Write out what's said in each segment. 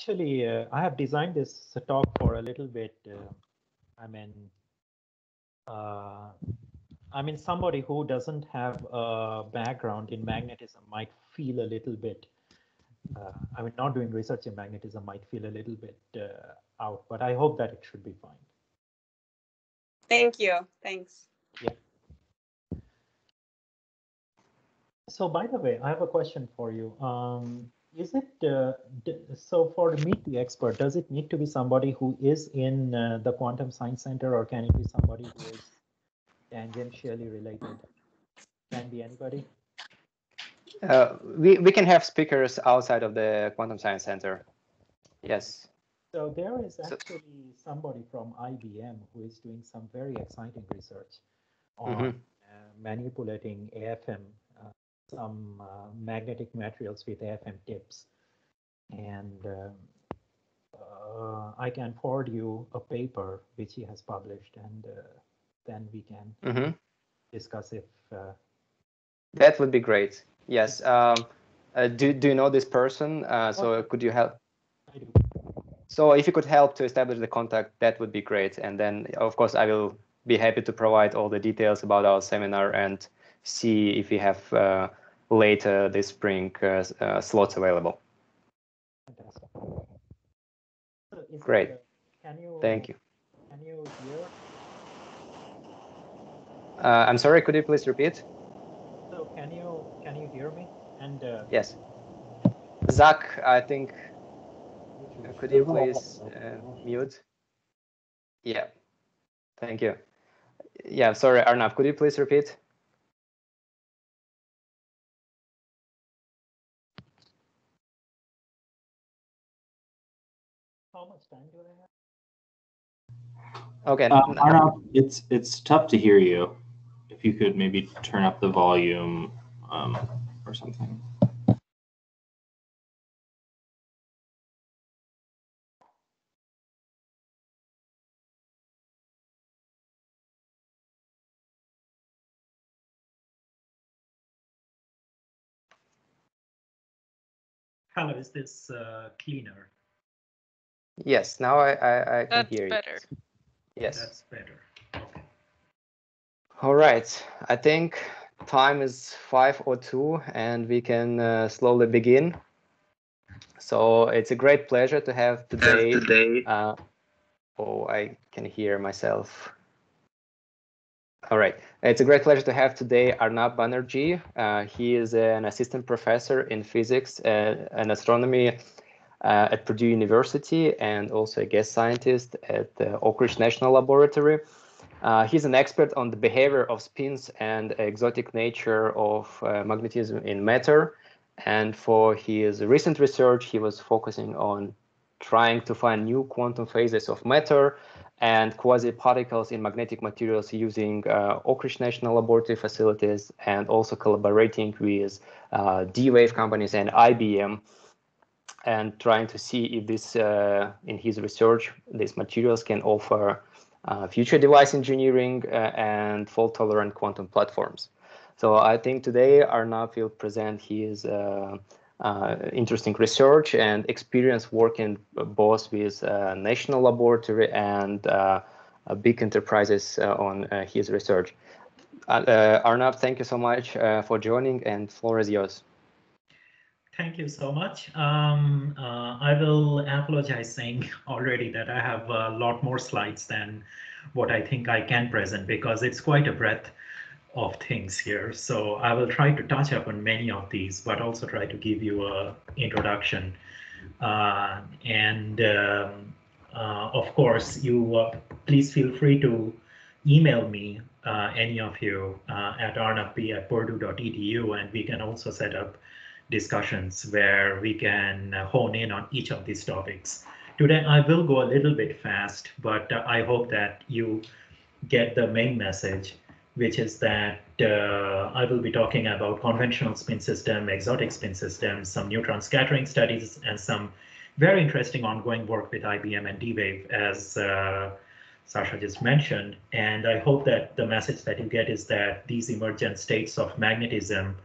actually, uh, I have designed this talk for a little bit. Uh, I mean, uh, I mean, somebody who doesn't have a background in magnetism might feel a little bit. Uh, I mean, not doing research in magnetism might feel a little bit uh, out, but I hope that it should be fine. Thank you. Thanks. Yeah. So, by the way, I have a question for you. Um, is it uh, so for meet the expert? Does it need to be somebody who is in uh, the Quantum Science Center, or can it be somebody who is tangentially related? Can be anybody. Uh, we we can have speakers outside of the Quantum Science Center. Yes. So there is actually so, somebody from IBM who is doing some very exciting research on mm -hmm. manipulating AFM some uh, magnetic materials with AFM tips. And uh, uh, I can forward you a paper which he has published, and then we can mm -hmm. discuss if. that would be great. Yes. Um, do, do you know this person? so okay. could you help? I do. So if you could help to establish the contact, that would be great. And then, of course, I will be happy to provide all the details about our seminar and see if we have uh, later this spring uh, uh, slots available. Great. Can you, Thank you. Can you hear? Uh, I'm sorry, could you please repeat? So can you can you hear me? And uh, yes, Zach, I think. Could you please uh, mute? Yeah, thank you. Yeah, sorry, Arnab, could you please repeat? Okay. Um, Arnab, it's it's tough to hear you. If you could maybe turn up the volume um, or something. Hello, is this uh, cleaner? Yes, now I, I, I can That's hear you. better. Yes. That's better. Okay. All right. I think time is 5.02 and we can uh, slowly begin. So it's a great pleasure to have today. today. Uh, oh, I can hear myself. All right. It's a great pleasure to have today Arnab Banerjee. Uh, he is an assistant professor in physics uh, and astronomy uh, at Purdue University and also a guest scientist at the Oak Ridge National Laboratory. Uh, he's an expert on the behavior of spins and exotic nature of uh, magnetism in matter. And for his recent research, he was focusing on trying to find new quantum phases of matter and quasi-particles in magnetic materials using uh, Oak Ridge National Laboratory facilities and also collaborating with uh, D-Wave companies and IBM and trying to see if this, uh, in his research, these materials can offer uh, future device engineering uh, and fault-tolerant quantum platforms. So I think today Arnab will present his uh, uh, interesting research and experience working both with uh, national laboratory and big enterprises on his research. Arnab, thank you so much for joining and floor is yours. Thank you so much. Um, uh, I will apologize saying already that I have a lot more slides than what I think I can present because it's quite a breadth of things here. So I will try to touch upon many of these, but also try to give you a introduction. Uh, and um, uh, of course, you uh, please feel free to email me, uh, any of you, uh, at arnavp at purdue.edu, and we can also set up discussions where we can hone in on each of these topics. Today, I will go a little bit fast, but uh, I hope that you get the main message, which is that uh, I will be talking about conventional spin system, exotic spin systems, some neutron scattering studies, and some very interesting ongoing work with IBM and D-Wave, as uh, Sasha just mentioned. And I hope that the message that you get is that these emergent states of magnetism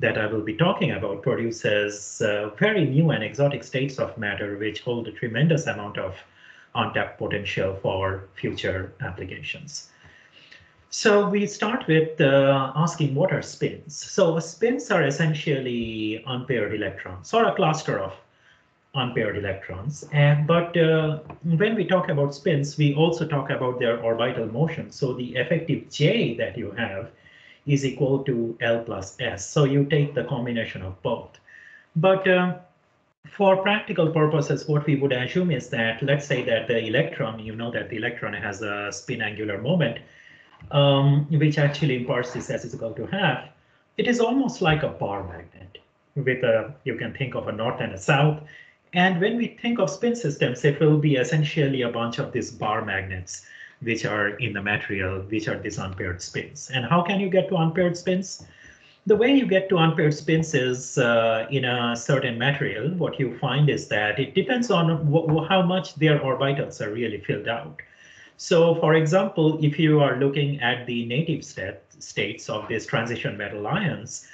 that I will be talking about produces uh, very new and exotic states of matter which hold a tremendous amount of untapped potential for future applications. So we start with uh, asking what are spins? So spins are essentially unpaired electrons or a cluster of unpaired electrons. And but uh, when we talk about spins, we also talk about their orbital motion. So the effective J that you have is equal to L plus S. So you take the combination of both. But uh, for practical purposes, what we would assume is that, let's say that the electron, you know that the electron has a spin angular moment, um, which actually imparts this S is equal to half. It is almost like a bar magnet with a, you can think of a north and a south. And when we think of spin systems, it will be essentially a bunch of these bar magnets which are in the material, which are these unpaired spins. And how can you get to unpaired spins? The way you get to unpaired spins is uh, in a certain material. What you find is that it depends on how much their orbitals are really filled out. So for example, if you are looking at the native state, states of these transition metal ions,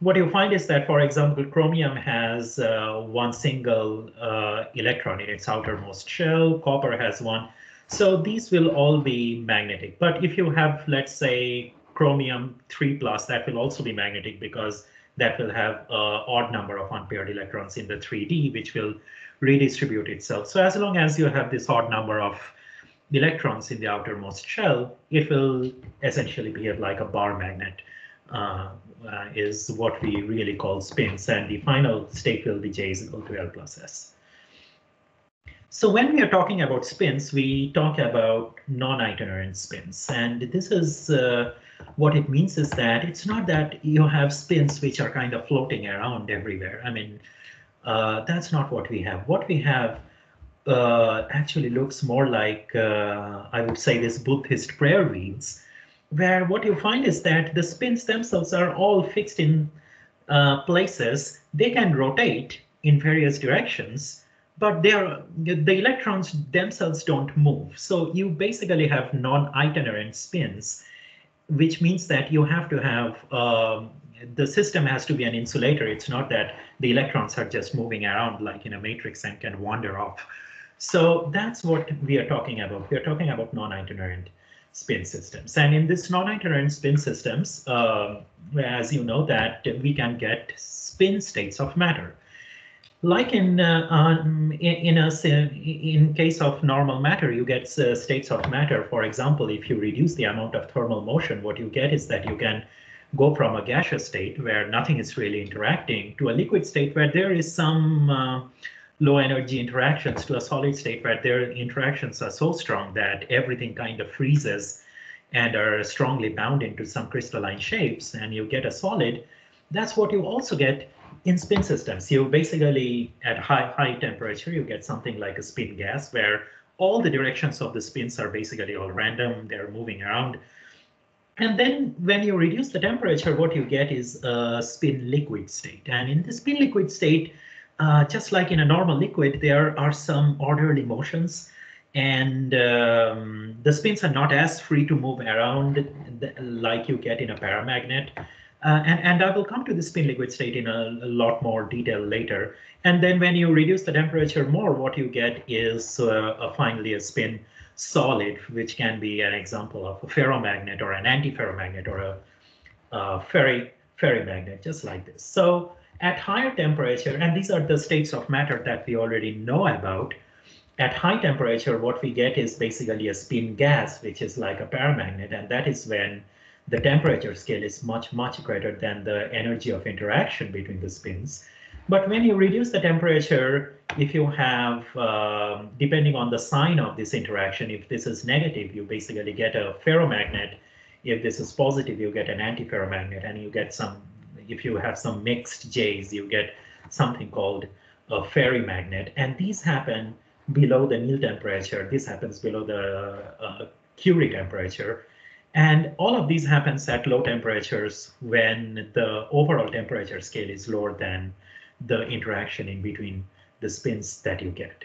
what you find is that, for example, chromium has uh, one single uh, electron in its outermost shell, copper has one, so these will all be magnetic. But if you have, let's say, chromium 3 plus, that will also be magnetic because that will have an odd number of unpaired electrons in the 3D, which will redistribute itself. So as long as you have this odd number of electrons in the outermost shell, it will essentially behave like a bar magnet, uh, uh, is what we really call spins. And the final state will be J is equal to L plus S. So when we are talking about spins, we talk about non-itinerant spins. And this is uh, what it means is that it's not that you have spins which are kind of floating around everywhere. I mean, uh, that's not what we have. What we have uh, actually looks more like, uh, I would say, this Buddhist prayer reeds, where what you find is that the spins themselves are all fixed in uh, places. They can rotate in various directions but they are, the electrons themselves don't move. So you basically have non-itinerant spins, which means that you have to have, um, the system has to be an insulator. It's not that the electrons are just moving around like in a matrix and can wander off. So that's what we are talking about. We are talking about non-itinerant spin systems. And in this non-itinerant spin systems, uh, as you know that we can get spin states of matter like in uh, um, in, in, a in case of normal matter, you get uh, states of matter. For example, if you reduce the amount of thermal motion, what you get is that you can go from a gaseous state where nothing is really interacting to a liquid state where there is some uh, low energy interactions to a solid state where their interactions are so strong that everything kind of freezes and are strongly bound into some crystalline shapes and you get a solid. That's what you also get in spin systems, you basically at high high temperature, you get something like a spin gas where all the directions of the spins are basically all random, they're moving around. And then when you reduce the temperature, what you get is a spin liquid state. And in the spin liquid state, uh, just like in a normal liquid, there are some orderly motions and um, the spins are not as free to move around like you get in a paramagnet. Uh, and, and I will come to the spin liquid state in a, a, lot more detail later. And then when you reduce the temperature more, what you get is uh, a, finally a spin solid, which can be an example of a ferromagnet or an antiferromagnet or a, a ferri, ferrimagnet, just like this. So at higher temperature, and these are the states of matter that we already know about, at high temperature, what we get is basically a spin gas, which is like a paramagnet, and that is when the temperature scale is much, much greater than the energy of interaction between the spins. But when you reduce the temperature, if you have, uh, depending on the sign of this interaction, if this is negative, you basically get a ferromagnet. If this is positive, you get an antiferromagnet, and you get some, if you have some mixed J's, you get something called a ferrimagnet. And these happen below the Néel temperature. This happens below the uh, Curie temperature. And all of these happens at low temperatures when the overall temperature scale is lower than the interaction in between the spins that you get.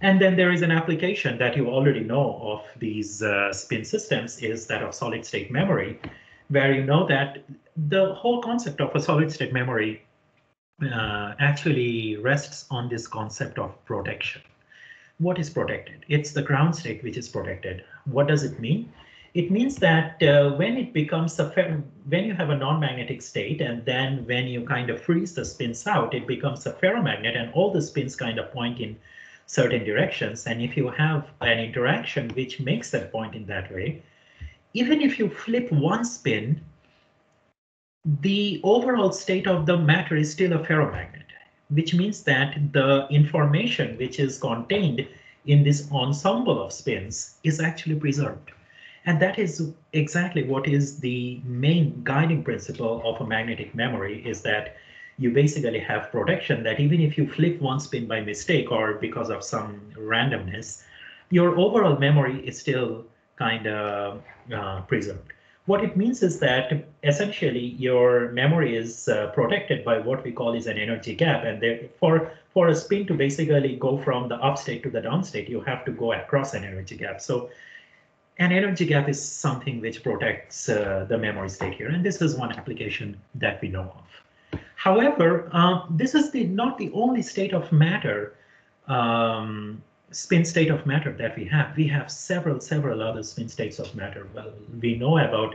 And then there is an application that you already know of these uh, spin systems is that of solid state memory. where you know that the whole concept of a solid state memory uh, actually rests on this concept of protection. What is protected? It's the ground state which is protected. What does it mean? It means that uh, when it becomes a when you have a non-magnetic state and then when you kind of freeze the spins out, it becomes a ferromagnet and all the spins kind of point in certain directions. And if you have an interaction which makes that point in that way, even if you flip one spin, the overall state of the matter is still a ferromagnet, which means that the information which is contained in this ensemble of spins is actually preserved. And that is exactly what is the main guiding principle of a magnetic memory is that you basically have protection that even if you flip one spin by mistake or because of some randomness, your overall memory is still kind of uh, preserved. What it means is that essentially your memory is uh, protected by what we call is an energy gap. And for, for a spin to basically go from the up state to the down state, you have to go across an energy gap. So an energy gap is something which protects uh, the memory state here. And this is one application that we know of. However, uh, this is the not the only state of matter um, spin state of matter that we have. We have several, several other spin states of matter. Well, we know about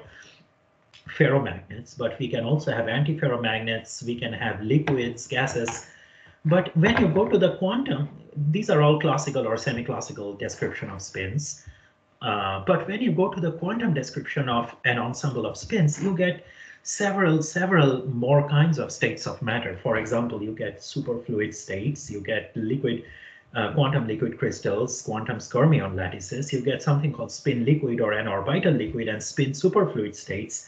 ferromagnets, but we can also have antiferromagnets. We can have liquids, gases. But when you go to the quantum, these are all classical or semi-classical description of spins. Uh, but when you go to the quantum description of an ensemble of spins, you get several, several more kinds of states of matter. For example, you get superfluid states, you get liquid uh, quantum liquid crystals, quantum skyrmion lattices, you get something called spin liquid or an orbital liquid and spin superfluid states,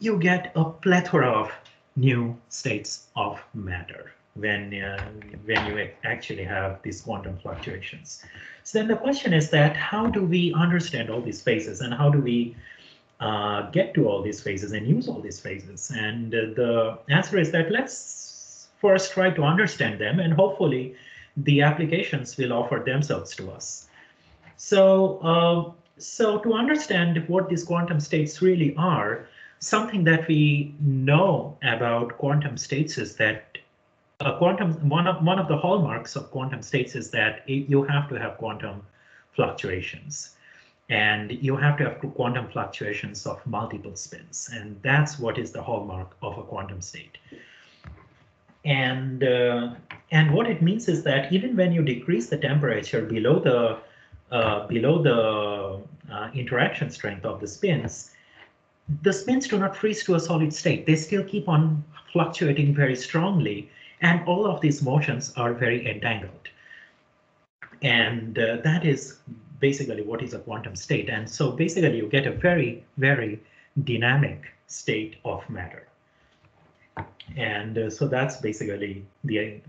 you get a plethora of new states of matter when uh, when you actually have these quantum fluctuations. So then the question is that how do we understand all these phases and how do we uh, get to all these phases and use all these phases? And uh, the answer is that let's first try to understand them and hopefully the applications will offer themselves to us. So, uh, so to understand what these quantum states really are, something that we know about quantum states is that a quantum one of one of the hallmarks of quantum states is that it, you have to have quantum fluctuations. And you have to have quantum fluctuations of multiple spins. And that's what is the hallmark of a quantum state. And uh, and what it means is that even when you decrease the temperature below the uh, below the uh, interaction strength of the spins, the spins do not freeze to a solid state. They still keep on fluctuating very strongly, and all of these motions are very entangled. And uh, that is basically what is a quantum state. And so basically you get a very, very dynamic state of matter. And uh, so that's basically the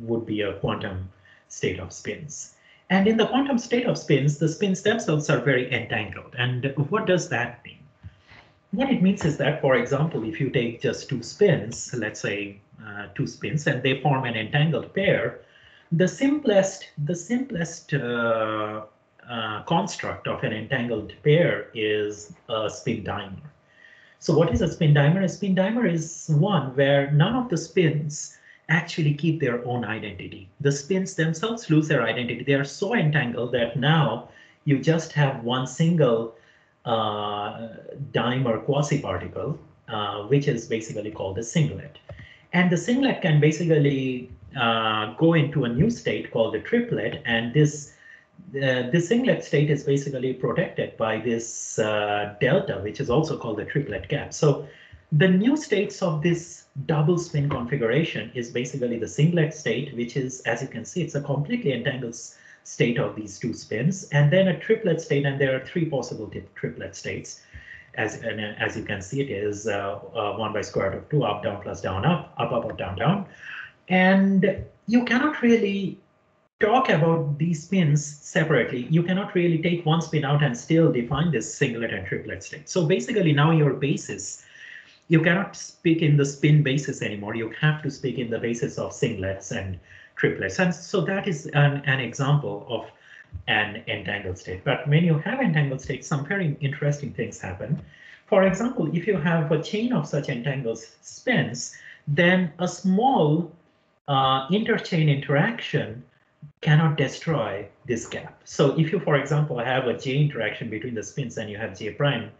would be a quantum state of spins. And in the quantum state of spins, the spins themselves are very entangled. And what does that mean? What it means is that, for example, if you take just two spins, let's say uh, two spins, and they form an entangled pair, the simplest, the simplest uh, uh, construct of an entangled pair is a spin dimer. So what is a spin dimer? A spin dimer is one where none of the spins actually keep their own identity. The spins themselves lose their identity. They are so entangled that now you just have one single uh, dimer quasi-particle, uh, which is basically called a singlet. And the singlet can basically uh, go into a new state called a triplet, and this uh, the singlet state is basically protected by this uh, delta, which is also called the triplet gap. So the new states of this double spin configuration is basically the singlet state, which is, as you can see, it's a completely entangled state of these two spins, and then a triplet state, and there are three possible triplet states. As, and as you can see, it is uh, uh, 1 by square root of 2, up, down, plus down, up, up, up, up, down, down. And you cannot really talk about these spins separately, you cannot really take one spin out and still define this singlet and triplet state. So basically now your basis, you cannot speak in the spin basis anymore. You have to speak in the basis of singlets and triplets. And so that is an, an example of an entangled state. But when you have entangled states, some very interesting things happen. for example, if you have a chain of such entangled spins, then a small uh, interchain interaction cannot destroy this gap. So if you, for example, have a J interaction between the spins and you have J prime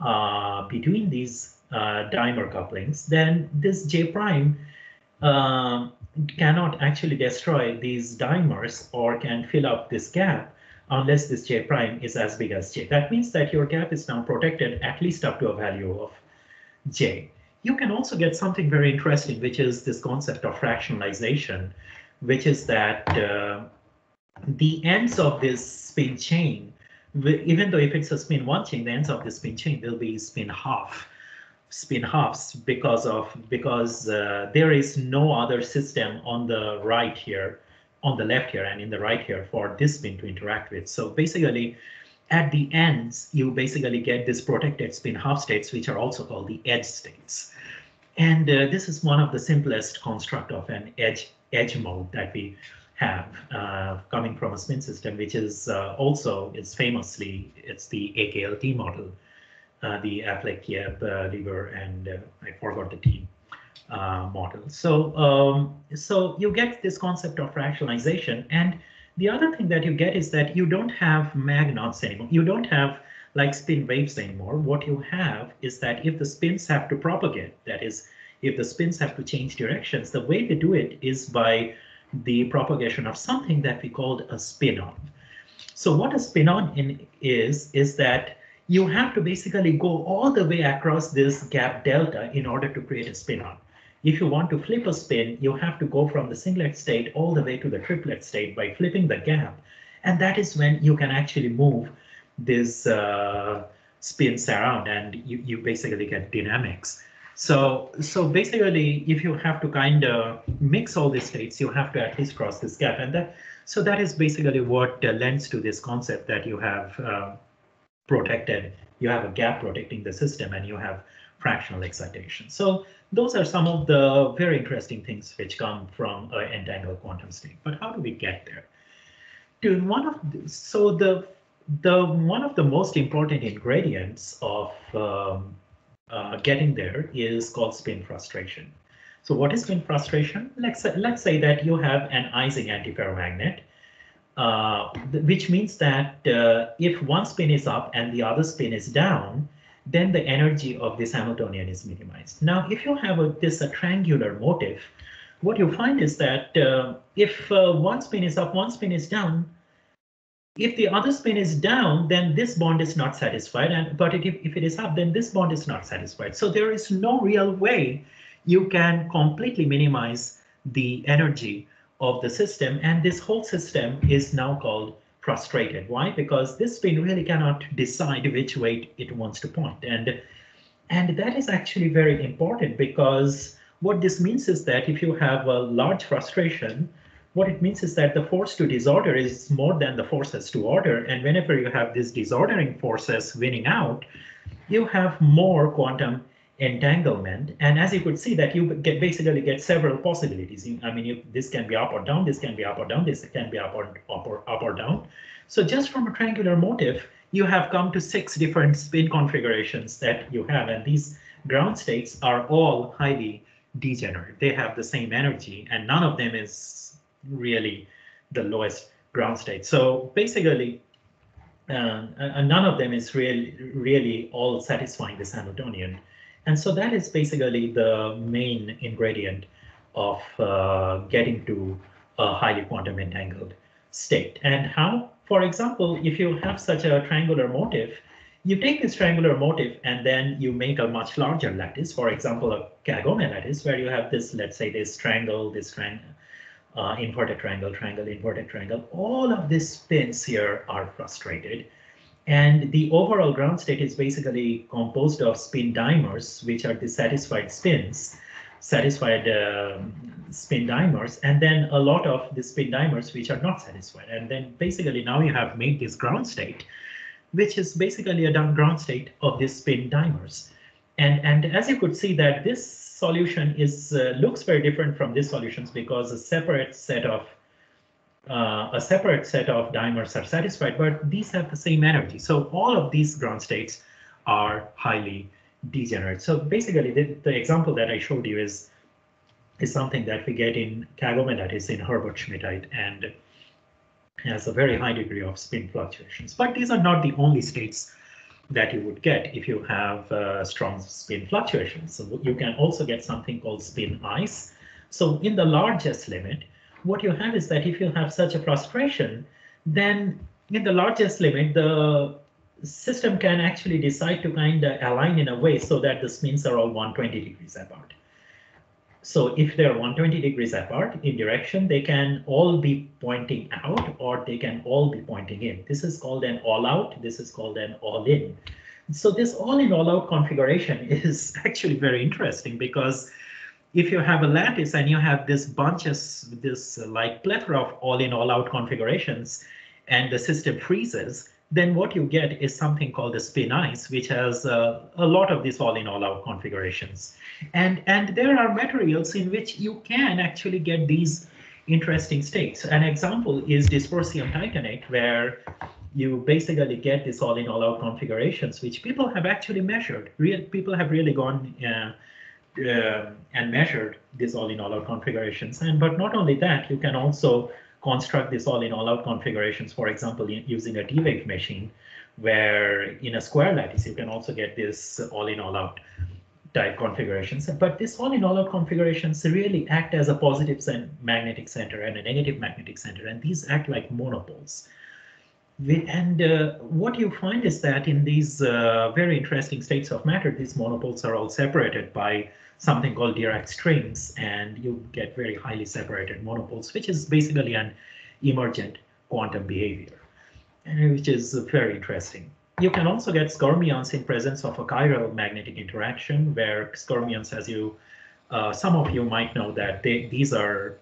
uh, between these uh, dimer couplings, then this J prime um, cannot actually destroy these dimers or can fill up this gap unless this J prime is as big as J. That means that your gap is now protected at least up to a value of J. You can also get something very interesting, which is this concept of fractionalization, which is that uh, the ends of this spin chain, even though if it's a spin one chain, the ends of the spin chain will be spin half spin halves because of because uh, there is no other system on the right here on the left here and in the right here for this spin to interact with. So basically, at the ends, you basically get this protected spin half states, which are also called the edge states. And uh, this is one of the simplest construct of an edge edge mode that we have uh, coming from a spin system, which is uh, also is famously it's the AKLT model, the Affleck, Yeb, uh, Lieber, and uh, I forgot the team uh, model. So, um, so you get this concept of fractionalization. And the other thing that you get is that you don't have magnons anymore. You don't have like spin waves anymore. What you have is that if the spins have to propagate, that is, if the spins have to change directions, the way they do it is by the propagation of something that we called a spinon. So what a spinon in is, is that you have to basically go all the way across this gap delta in order to create a spinon. If you want to flip a spin, you have to go from the singlet state all the way to the triplet state by flipping the gap. And that is when you can actually move these uh, spins around and you, you basically get dynamics. So, so basically, if you have to kind of mix all these states, you have to at least cross this gap. And that, so that is basically what uh, lends to this concept that you have uh, protected, you have a gap protecting the system and you have fractional excitation. So those are some of the very interesting things which come from an entangled quantum state. But how do we get there? One of the, so the the one of the most important ingredients of um, uh, getting there is called spin frustration. So what is spin frustration? Let's say, let's say that you have an Ising antiferromagnet, uh, which means that uh, if one spin is up and the other spin is down, then the energy of this Hamiltonian is minimized. Now, if you have a, this a triangular motif, what you find is that uh, if uh, one spin is up, one spin is down, if the other spin is down, then this bond is not satisfied. And but if, if it is up, then this bond is not satisfied. So there is no real way you can completely minimize the energy of the system. And this whole system is now called frustrated. Why? Because this spin really cannot decide which way it wants to point. And, and that is actually very important because what this means is that if you have a large frustration, what it means is that the force to disorder is more than the forces to order. And whenever you have these disordering forces winning out, you have more quantum entanglement. And as you could see that you get basically get several possibilities. I mean, you, this can be up or down, this can be up or down, this can be up or, up or, up or down. So just from a triangular motif, you have come to six different spin configurations that you have. And these ground states are all highly degenerate. They have the same energy and none of them is really the lowest ground state. So basically, uh, none of them is really, really all satisfying this Hamiltonian. And so that is basically the main ingredient of uh, getting to a highly quantum entangled state. And how? For example, if you have such a triangular motif, you take this triangular motif and then you make a much larger lattice, for example, a Kagome lattice, where you have this, let's say this triangle, this triangle, uh, inverted triangle, triangle, inverted triangle. All of these spins here are frustrated. And the overall ground state is basically composed of spin dimers, which are the satisfied spins, satisfied uh, spin dimers, and then a lot of the spin dimers which are not satisfied. And then basically now you have made this ground state, which is basically a down ground state of these spin dimers. And, and as you could see that this solution is uh, looks very different from these solutions because a separate set of uh, a separate set of dimers are satisfied, but these have the same energy. So all of these ground states are highly degenerate. So basically, the, the example that I showed you is is something that we get in is in herbertsmithite and has a very high degree of spin fluctuations. But these are not the only states that you would get if you have uh, strong spin fluctuations. So you can also get something called spin ice. So in the largest limit, what you have is that if you have such a frustration, then in the largest limit, the system can actually decide to kind of align in a way so that the spins are all 120 degrees apart. So if they're 120 degrees apart in direction, they can all be pointing out or they can all be pointing in. This is called an all out. This is called an all in. So this all in all out configuration is actually very interesting because if you have a lattice and you have this bunches, this uh, like plethora of all in all out configurations and the system freezes, then what you get is something called the spin ice, which has uh, a lot of these all in all out configurations. And, and there are materials in which you can actually get these interesting states. An example is dysprosium titanate, where you basically get this all in all out configurations, which people have actually measured. Real people have really gone uh, uh, and measured these all in all out configurations. And but not only that, you can also construct this all in all out configurations, for example, using a D-wave machine, where in a square lattice, you can also get this all in all out type configurations. But this all in all out configurations really act as a positive magnetic center and a negative magnetic center, and these act like monopoles. And uh, what you find is that in these uh, very interesting states of matter, these monopoles are all separated by something called Dirac strings, and you get very highly separated monopoles, which is basically an emergent quantum behavior, which is very interesting. You can also get skyrmions in presence of a chiral magnetic interaction, where skyrmions, as you, uh, some of you might know that they, these are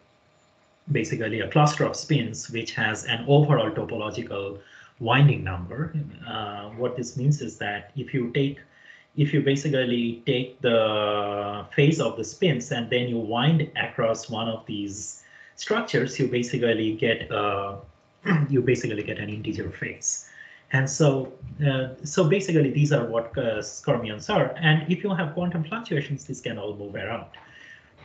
basically a cluster of spins which has an overall topological winding number. Uh, what this means is that if you take if you basically take the phase of the spins and then you wind across one of these structures, you basically get uh, you basically get an integer phase. And so, uh, so basically these are what uh, are. And if you have quantum fluctuations, this can all move around.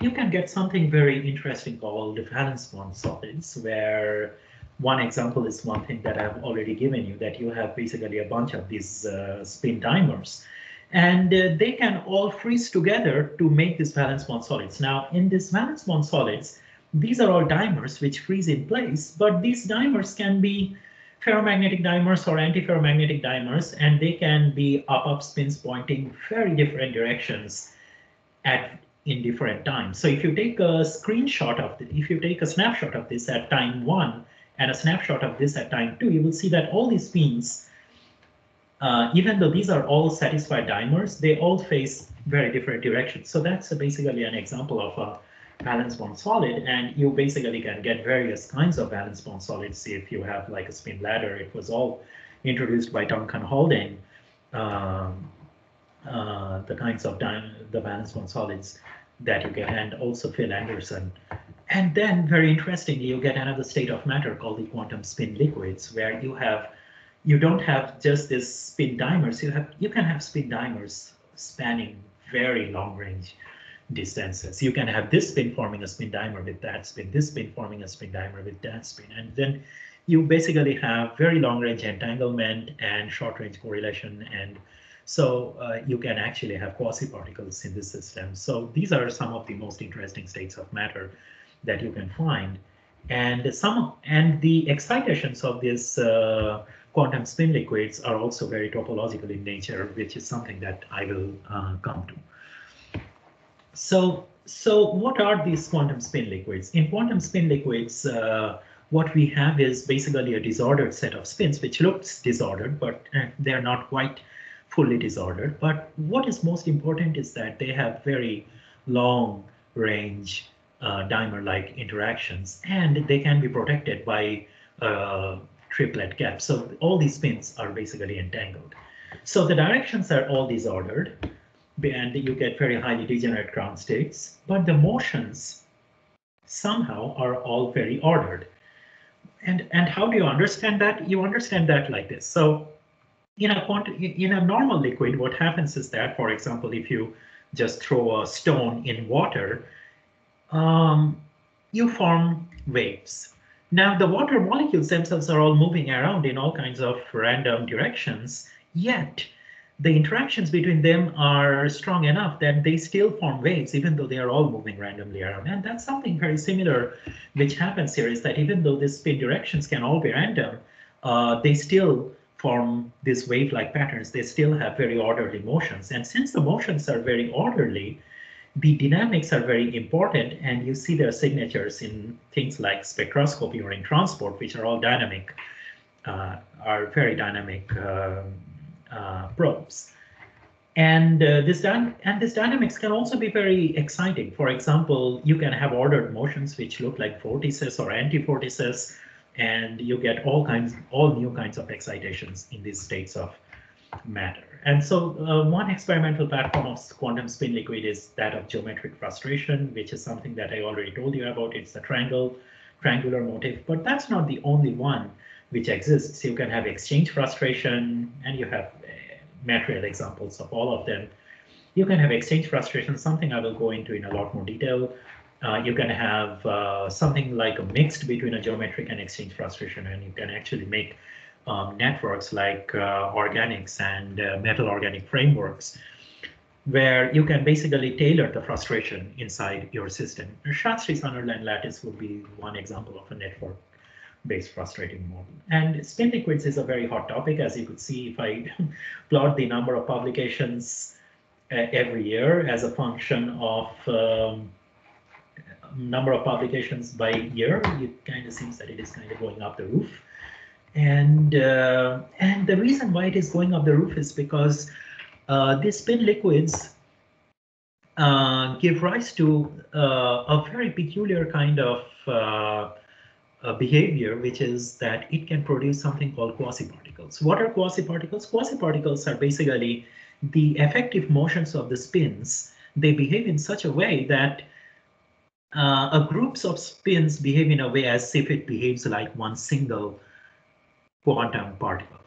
You can get something very interesting called the valence bond solids, where one example is one thing that I've already given you, that you have basically a bunch of these uh, spin dimers and uh, they can all freeze together to make these valence bond solids. Now, in these valence bond solids, these are all dimers which freeze in place, but these dimers can be ferromagnetic dimers or antiferromagnetic dimers, and they can be up-up spins pointing very different directions at in different times. So if you take a screenshot of it, if you take a snapshot of this at time one and a snapshot of this at time two, you will see that all these spins uh, even though these are all satisfied dimers, they all face very different directions. So that's basically an example of a valence bond solid, and you basically can get various kinds of valence bond solids. If you have like a spin ladder, it was all introduced by Duncan Haldane. Um, uh, the kinds of the valence bond solids that you get, and also Phil Anderson. And then, very interestingly, you get another state of matter called the quantum spin liquids, where you have you don't have just this spin dimers. You have you can have spin dimers spanning very long range distances. You can have this spin forming a spin dimer with that spin, this spin forming a spin dimer with that spin, and then you basically have very long range entanglement and short range correlation and so uh, you can actually have quasi-particles in this system. So these are some of the most interesting states of matter that you can find. And some and the excitations of this uh, quantum spin liquids are also very topological in nature, which is something that I will uh, come to. So, so what are these quantum spin liquids? In quantum spin liquids, uh, what we have is basically a disordered set of spins, which looks disordered, but uh, they're not quite fully disordered. But what is most important is that they have very long range uh, dimer-like interactions, and they can be protected by uh, triplet gap. So all these spins are basically entangled. So the directions are all disordered and you get very highly degenerate ground states, but the motions somehow are all very ordered. And, and how do you understand that? You understand that like this. So in a in a normal liquid, what happens is that, for example, if you just throw a stone in water, um, you form waves. Now, the water molecules themselves are all moving around in all kinds of random directions, yet the interactions between them are strong enough that they still form waves, even though they are all moving randomly around. And that's something very similar which happens here is that even though the spin directions can all be random, uh, they still form these wave-like patterns. They still have very orderly motions. And since the motions are very orderly, the dynamics are very important and you see their signatures in things like spectroscopy or in transport, which are all dynamic, uh, are very dynamic uh, uh, probes. And uh, this and this dynamics can also be very exciting. For example, you can have ordered motions which look like vortices or anti-vortices, and you get all kinds, all new kinds of excitations in these states of matter. And so uh, one experimental platform of quantum spin liquid is that of geometric frustration, which is something that I already told you about. It's a triangle, triangular motif, but that's not the only one which exists. You can have exchange frustration, and you have uh, material examples of all of them. You can have exchange frustration, something I will go into in a lot more detail. Uh, you can have uh, something like a mixed between a geometric and exchange frustration, and you can actually make um, networks like uh, organics and uh, metal organic frameworks, where you can basically tailor the frustration inside your system. Shastry-Sutherland lattice would be one example of a network based frustrating model. And spin liquids is a very hot topic, as you could see if I plot the number of publications uh, every year as a function of um, number of publications by year, it kind of seems that it is kind of going up the roof. And, uh, and the reason why it is going up the roof is because uh, these spin liquids uh, give rise to uh, a very peculiar kind of behavior, which is that it can produce something called quasiparticles. What are quasiparticles? Quasiparticles are basically the effective motions of the spins. They behave in such a way that uh, a groups of spins behave in a way as if it behaves like one single quantum particle.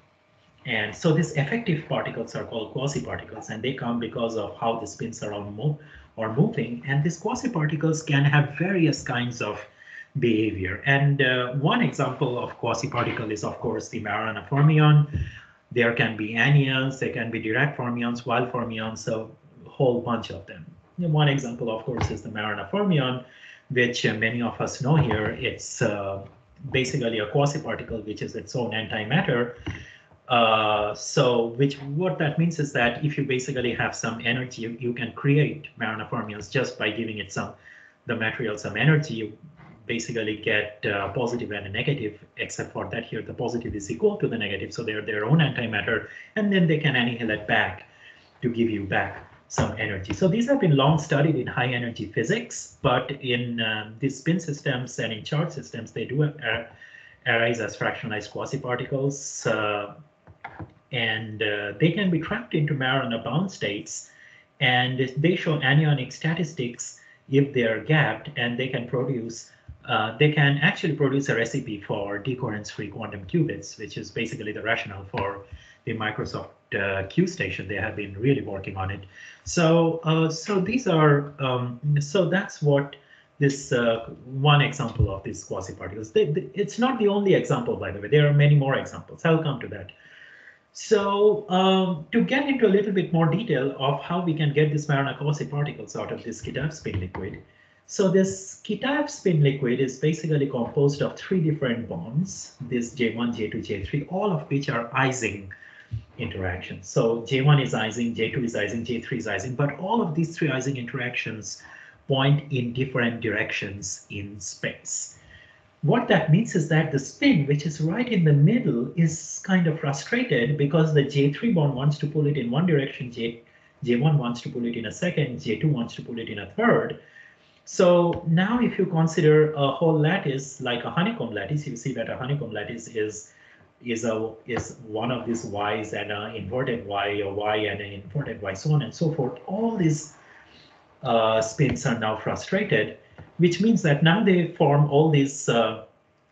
And so these effective particles are called quasi-particles, and they come because of how the spins are all move or moving. And these quasi-particles can have various kinds of behavior. And uh, one example of quasi-particle is, of course, the Majorana fermion. There can be anyons, there can be Dirac fermions, Weyl fermions, so a whole bunch of them. One example, of course, is the Majorana fermion, which uh, many of us know here. It's uh, basically a quasi-particle, which is its own antimatter. Uh, so which what that means is that if you basically have some energy, you, you can create Majorana fermions just by giving it some, the material some energy. You basically get uh, positive and a negative, except for that here the positive is equal to the negative. So they're their own antimatter, and then they can annihilate back to give you back some energy. So these have been long studied in high energy physics, but in um, these spin systems and in charge systems, they do arise as fractionalized quasiparticles, uh, and uh, they can be trapped into Majorana bound states, and they show anyonic statistics if they are gapped, and they can produce uh, they can actually produce a recipe for decoherence-free quantum qubits, which is basically the rationale for the Microsoft uh, Q station. They have been really working on it. So, uh, so these are, um, so that's what this uh, one example of these quasi-particles. They, they, it's not the only example, by the way. There are many more examples. I'll come to that. So um, to get into a little bit more detail of how we can get these Majorana quasi-particles out of this Kitaev spin liquid. So this Kitaev spin liquid is basically composed of three different bonds, this J1, J2, J3, all of which are Ising interactions. So J1 is Ising, J2 is Ising, J3 is Ising, but all of these three Ising interactions point in different directions in space. What that means is that the spin, which is right in the middle, is kind of frustrated because the J3 bond wants to pull it in one direction, J, J1 wants to pull it in a second, J2 wants to pull it in a third. So now if you consider a whole lattice like a honeycomb lattice, you see that a honeycomb lattice is is a is one of these y's and an inverted y or y and an inverted y, so on and so forth. All these uh, spins are now frustrated, which means that now they form all these uh,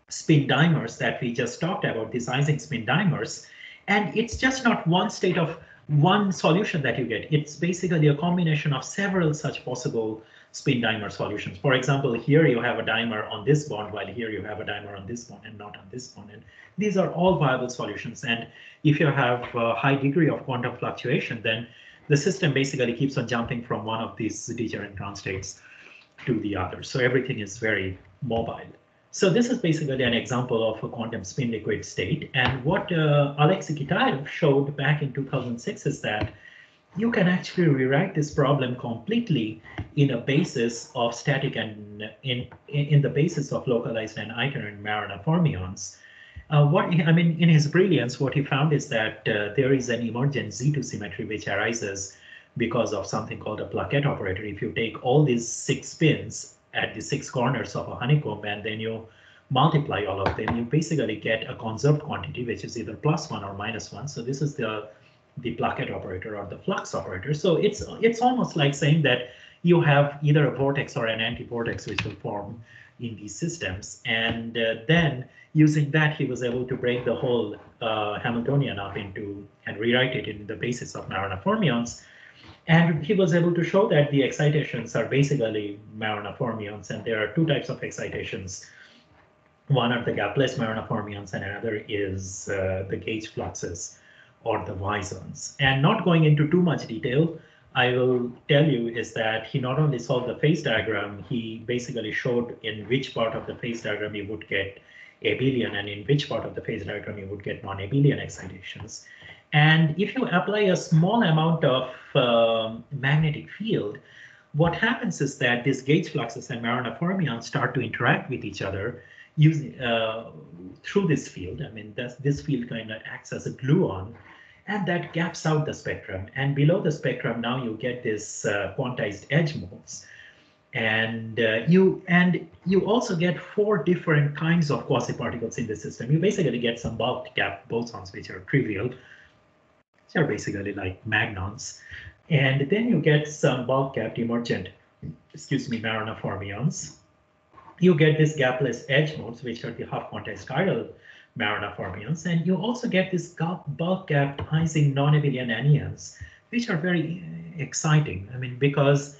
spin dimers that we just talked about, these Ising spin dimers, And it's just not one state of one solution that you get. It's basically a combination of several such possible spin dimer solutions. For example, here you have a dimer on this bond, while here you have a dimer on this bond and not on this bond. And these are all viable solutions. And if you have a high degree of quantum fluctuation, then the system basically keeps on jumping from one of these degenerate ground states to the other. So everything is very mobile. So this is basically an example of a quantum spin liquid state. And what uh, Alexei Kitaev showed back in 2006 is that you can actually rewrite this problem completely in a basis of static and in, in the basis of localized and itinerant Majorana fermions. Uh, what I mean, in his brilliance, what he found is that uh, there is an emergent Z2 symmetry which arises because of something called a plaquette operator. If you take all these six spins at the six corners of a honeycomb and then you multiply all of them, you basically get a conserved quantity, which is either plus one or minus one. So this is the the plaquette operator or the flux operator. So it's it's almost like saying that you have either a vortex or an anti-vortex which will form in these systems. And uh, then using that, he was able to break the whole uh, Hamiltonian up into and rewrite it in the basis of Majorana fermions. And he was able to show that the excitations are basically Majorana fermions, and there are two types of excitations. One are the gapless Majorana fermions, and another is uh, the gauge fluxes or the zones. And not going into too much detail, I will tell you is that he not only solved the phase diagram, he basically showed in which part of the phase diagram you would get abelian and in which part of the phase diagram you would get non-abelian excitations. And if you apply a small amount of uh, magnetic field, what happens is that these gauge fluxes and Majorana fermions start to interact with each other using uh, through this field. I mean, this field kind of acts as a gluon, and that gaps out the spectrum. And below the spectrum, now you get this uh, quantized edge modes. And uh, you and you also get four different kinds of quasi-particles in the system. You basically get some bulk gap bosons, which are trivial, which are basically like magnons. And then you get some bulk gapped emergent, excuse me, Majorana fermions. You get these gapless edge modes, which are the half quantized chiral Majorana fermions. And you also get this bulk gapped Ising non-abelian anyons, which are very uh, exciting. I mean, because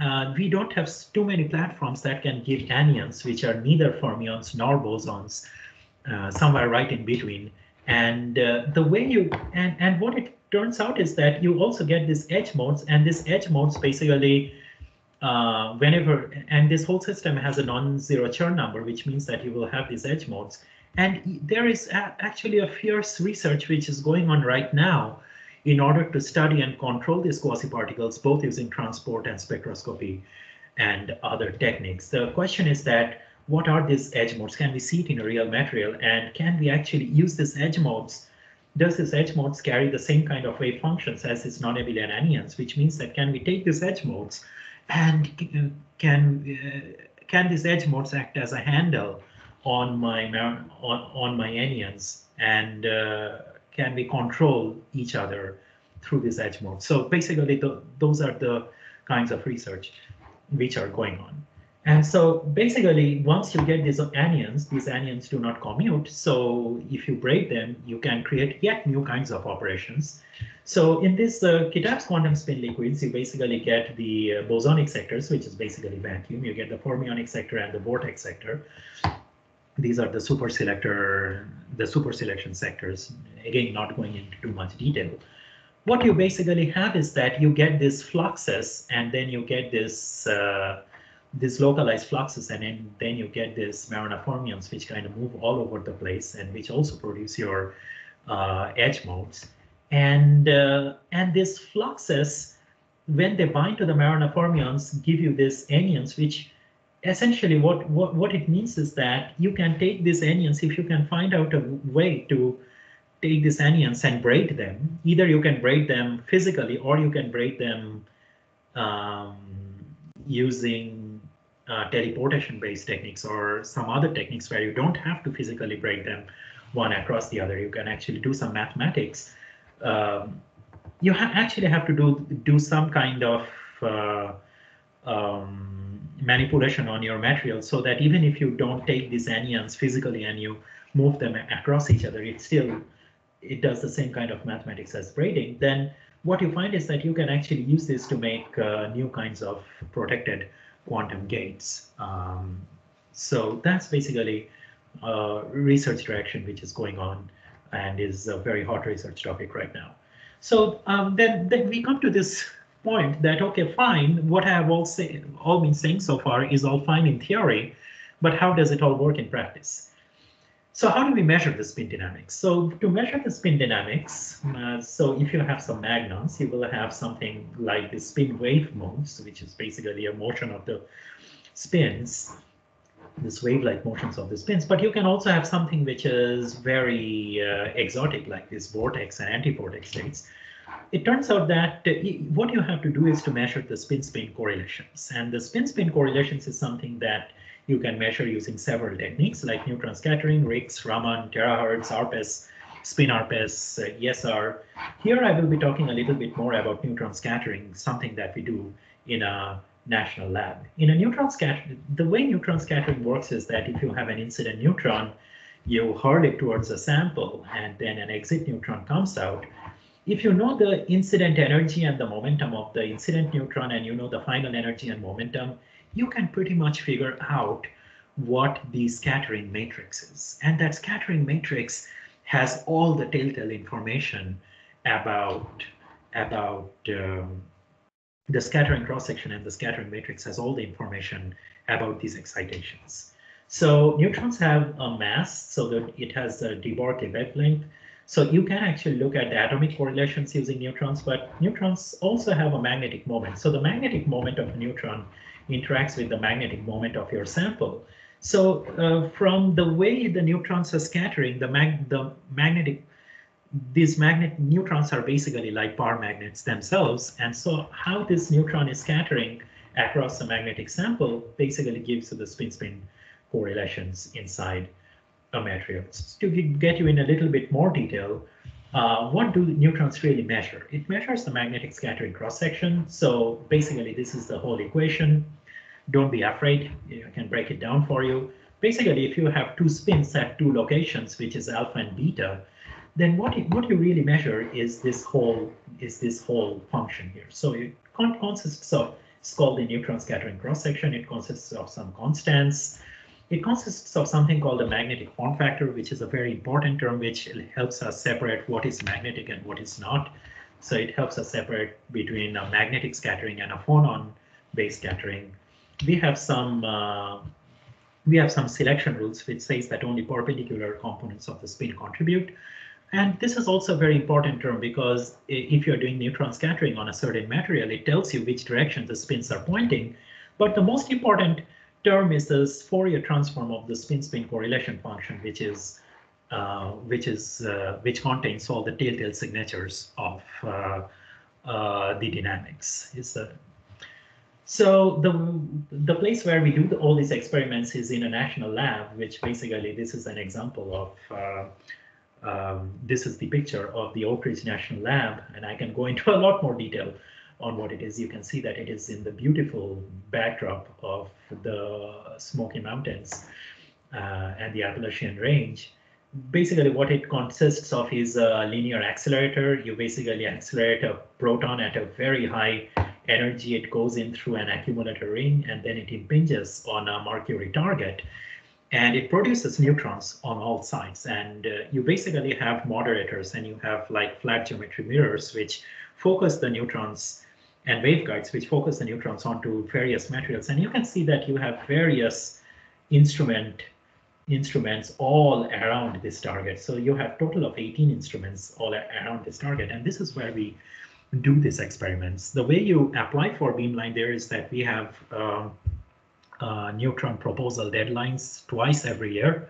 uh, we don't have too many platforms that can give anyons, which are neither fermions nor bosons, uh, somewhere right in between. And uh, the way you and and what it turns out is that you also get these edge modes, and these edge modes basically uh, whenever and this whole system has a non-zero Chern number, which means that you will have these edge modes. And there is actually a fierce research which is going on right now in order to study and control these quasi-particles, both using transport and spectroscopy and other techniques. The question is that what are these edge modes? Can we see it in a real material? And can we actually use these edge modes? Does this edge modes carry the same kind of wave functions as its non-abelian anyons, which means that can we take these edge modes and can uh, can these edge modes act as a handle on my on, on my anyons and uh, can we control each other through this edge mode. So basically the, those are the kinds of research which are going on. And so basically, once you get these anyons, these anyons do not commute. So if you break them, you can create yet new kinds of operations. So in this uh, quantum spin liquids, you basically get the uh, bosonic sectors, which is basically vacuum. You get the fermionic sector and the vortex sector. These are the super selector, the super selection sectors. Again, not going into too much detail. What you basically have is that you get these fluxes, and then you get this uh, localized fluxes, and then, then you get these Majorana fermions, which kind of move all over the place, and which also produce your uh, edge modes. And uh, and these fluxes, when they bind to the Majorana fermions, give you these anyons, which essentially what, what, what it means is that you can take these anyons, if you can find out a way to take these anyons and braid them, either you can braid them physically or you can braid them um, using uh, teleportation based techniques or some other techniques where you don't have to physically break them one across the other. You can actually do some mathematics. Um, you ha actually have to do do some kind of uh, um, manipulation on your material so that even if you don't take these anyons physically and you move them across each other, it still it does the same kind of mathematics as braiding, then what you find is that you can actually use this to make uh, new kinds of protected quantum gates. Um, so that's basically uh, research direction which is going on and is a very hot research topic right now. So um, then, then we come to this point that, okay, fine, what I have all, say, all been saying so far is all fine in theory, but how does it all work in practice? So how do we measure the spin dynamics? So to measure the spin dynamics, uh, so if you have some magnons, you will have something like the spin wave moves, which is basically a motion of the spins, this wave-like motions of the spins. But you can also have something which is very uh, exotic, like this vortex and anti-vortex states. It turns out that uh, what you have to do is to measure the spin-spin correlations. And the spin-spin correlations is something that you can measure using several techniques like neutron scattering, RIXS, Raman, terahertz, ARPES, spin ARPES, uh, ESR. Here I will be talking a little bit more about neutron scattering, something that we do in a national lab. In a neutron scattering, the way neutron scattering works is that if you have an incident neutron, you hurl it towards a sample and then an exit neutron comes out. If you know the incident energy and the momentum of the incident neutron and you know the final energy and momentum, you can pretty much figure out what the scattering matrix is. And that scattering matrix has all the telltale information about, about um, the scattering cross-section and the scattering matrix has all the information about these excitations. So neutrons have a mass so that it has a de Broglie wavelength. So you can actually look at the atomic correlations using neutrons, but neutrons also have a magnetic moment. So the magnetic moment of a neutron interacts with the magnetic moment of your sample. So uh, from the way the neutrons are scattering, the, mag the magnetic, these magnet neutrons are basically like bar magnets themselves. And so how this neutron is scattering across the magnetic sample basically gives you the spin-spin correlations inside a material. To get you in a little bit more detail, uh, what do neutrons really measure? It measures the magnetic scattering cross-section. So basically, this is the whole equation. Don't be afraid. I can break it down for you. Basically, if you have two spins at two locations, which is alpha and beta, then what what you really measure is this whole is this whole function here. So it consists of it's called the neutron scattering cross-section. It consists of some constants. It consists of something called the magnetic form factor, which is a very important term which helps us separate what is magnetic and what is not. So it helps us separate between a magnetic scattering and a phonon-based scattering. We have some uh, we have some selection rules which says that only perpendicular components of the spin contribute. And this is also a very important term because if you're doing neutron scattering on a certain material, it tells you which direction the spins are pointing. But the most important term is this Fourier transform of the spin-spin correlation function, which is uh, which is uh, which contains all the telltale signatures of uh, uh the dynamics. Is the so the the place where we do the, all these experiments is in a national lab, which basically this is an example of. Uh, um, this is the picture of the Oak Ridge National Lab, and I can go into a lot more detail on what it is. You can see that it is in the beautiful backdrop of the Smoky Mountains uh, and the Appalachian Range. Basically, what it consists of is a linear accelerator. You basically accelerate a proton at a very high energy. It goes in through an accumulator ring, and then it impinges on a mercury target. And it produces neutrons on all sides. And uh, you basically have moderators, and you have like flat geometry mirrors, which focus the neutrons and waveguides which focus the neutrons onto various materials. And you can see that you have various instrument instruments all around this target. So you have total of 18 instruments all around this target. And this is where we do these experiments. The way you apply for beamline there is that we have um, uh, neutron proposal deadlines twice every year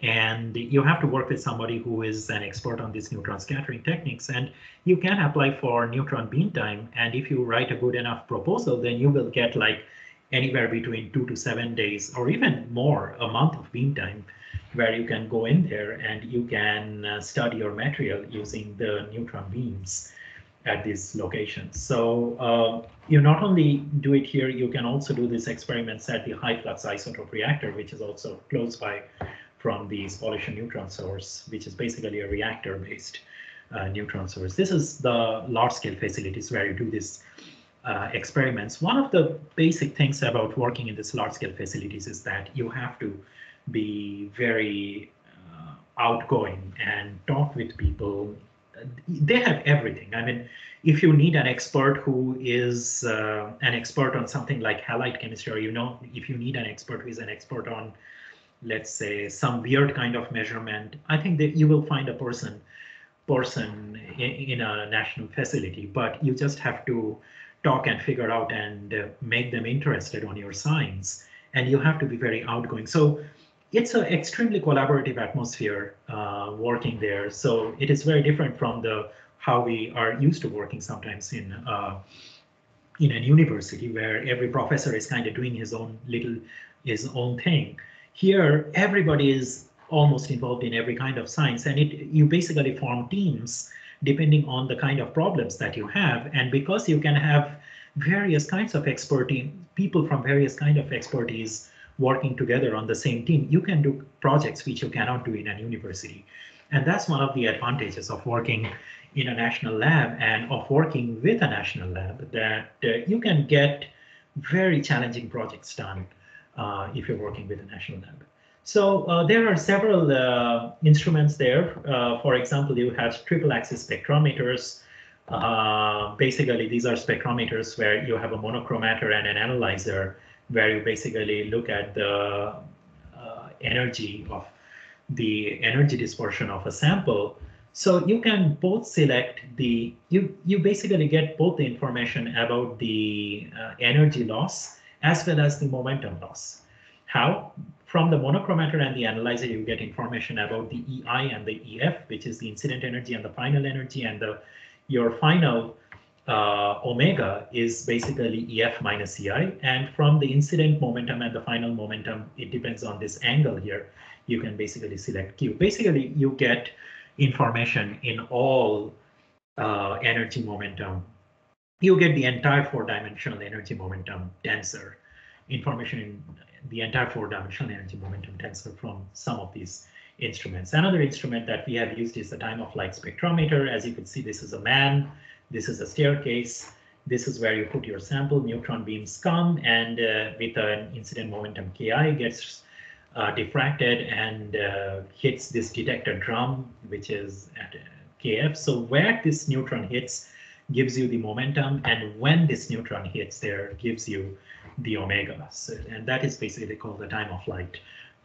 and you have to work with somebody who is an expert on these neutron scattering techniques. And you can apply for neutron beam time. And if you write a good enough proposal then you will get like anywhere between two to seven days or even more a month of beam time where you can go in there and you can uh, study your material using the neutron beams at these locations. So uh, you not only do it here, you can also do these experiments at the high flux isotope reactor, which is also close by from the spallation neutron source, which is basically a reactor-based uh, neutron source. This is the large-scale facilities where you do these uh, experiments. One of the basic things about working in these large-scale facilities is that you have to be very uh, outgoing and talk with people. They have everything. I mean, if you need an expert who is uh, an expert on something like halide chemistry, or you know, if you need an expert who is an expert on, let's say, some weird kind of measurement, I think that you will find a person person in, in a national facility, but you just have to talk and figure out and uh, make them interested on your science. And you have to be very outgoing. So it's an extremely collaborative atmosphere uh, working there. So it is very different from the how we are used to working sometimes in uh, in a university where every professor is kind of doing his own little his own thing. Here, everybody is almost involved in every kind of science, and it you basically form teams depending on the kind of problems that you have, and because you can have various kinds of expertise, people from various kind of expertise working together on the same team, you can do projects which you cannot do in a university. And that's one of the advantages of working in a national lab and of working with a national lab that uh, you can get very challenging projects done if you're working with a national lab. So uh, there are several uh, instruments there. Uh, for example, you have triple axis spectrometers. Uh, basically, these are spectrometers where you have a monochromator and an analyzer where you basically look at the energy of the energy dispersion of a sample so you can both select the, you, you basically get both the information about the uh, energy loss as well as the momentum loss. How? From the monochromator and the analyzer, you get information about the EI and the EF, which is the incident energy and the final energy, and the your final uh, omega is basically EF minus EI. And from the incident momentum and the final momentum, it depends on this angle here. You can basically select Q. Basically, you get information in all uh, energy momentum, you get the entire four-dimensional energy momentum tensor information in the entire four-dimensional energy momentum tensor from some of these instruments. Another instrument that we have used is the time of flight spectrometer. As you can see, this is a man, this is a staircase, this is where you put your sample, neutron beams come, and uh, with an incident momentum Ki gets uh, diffracted and uh, hits this detector drum, which is at KF. So where this neutron hits gives you the momentum, and when this neutron hits there gives you the omega. So, and that is basically called the time of flight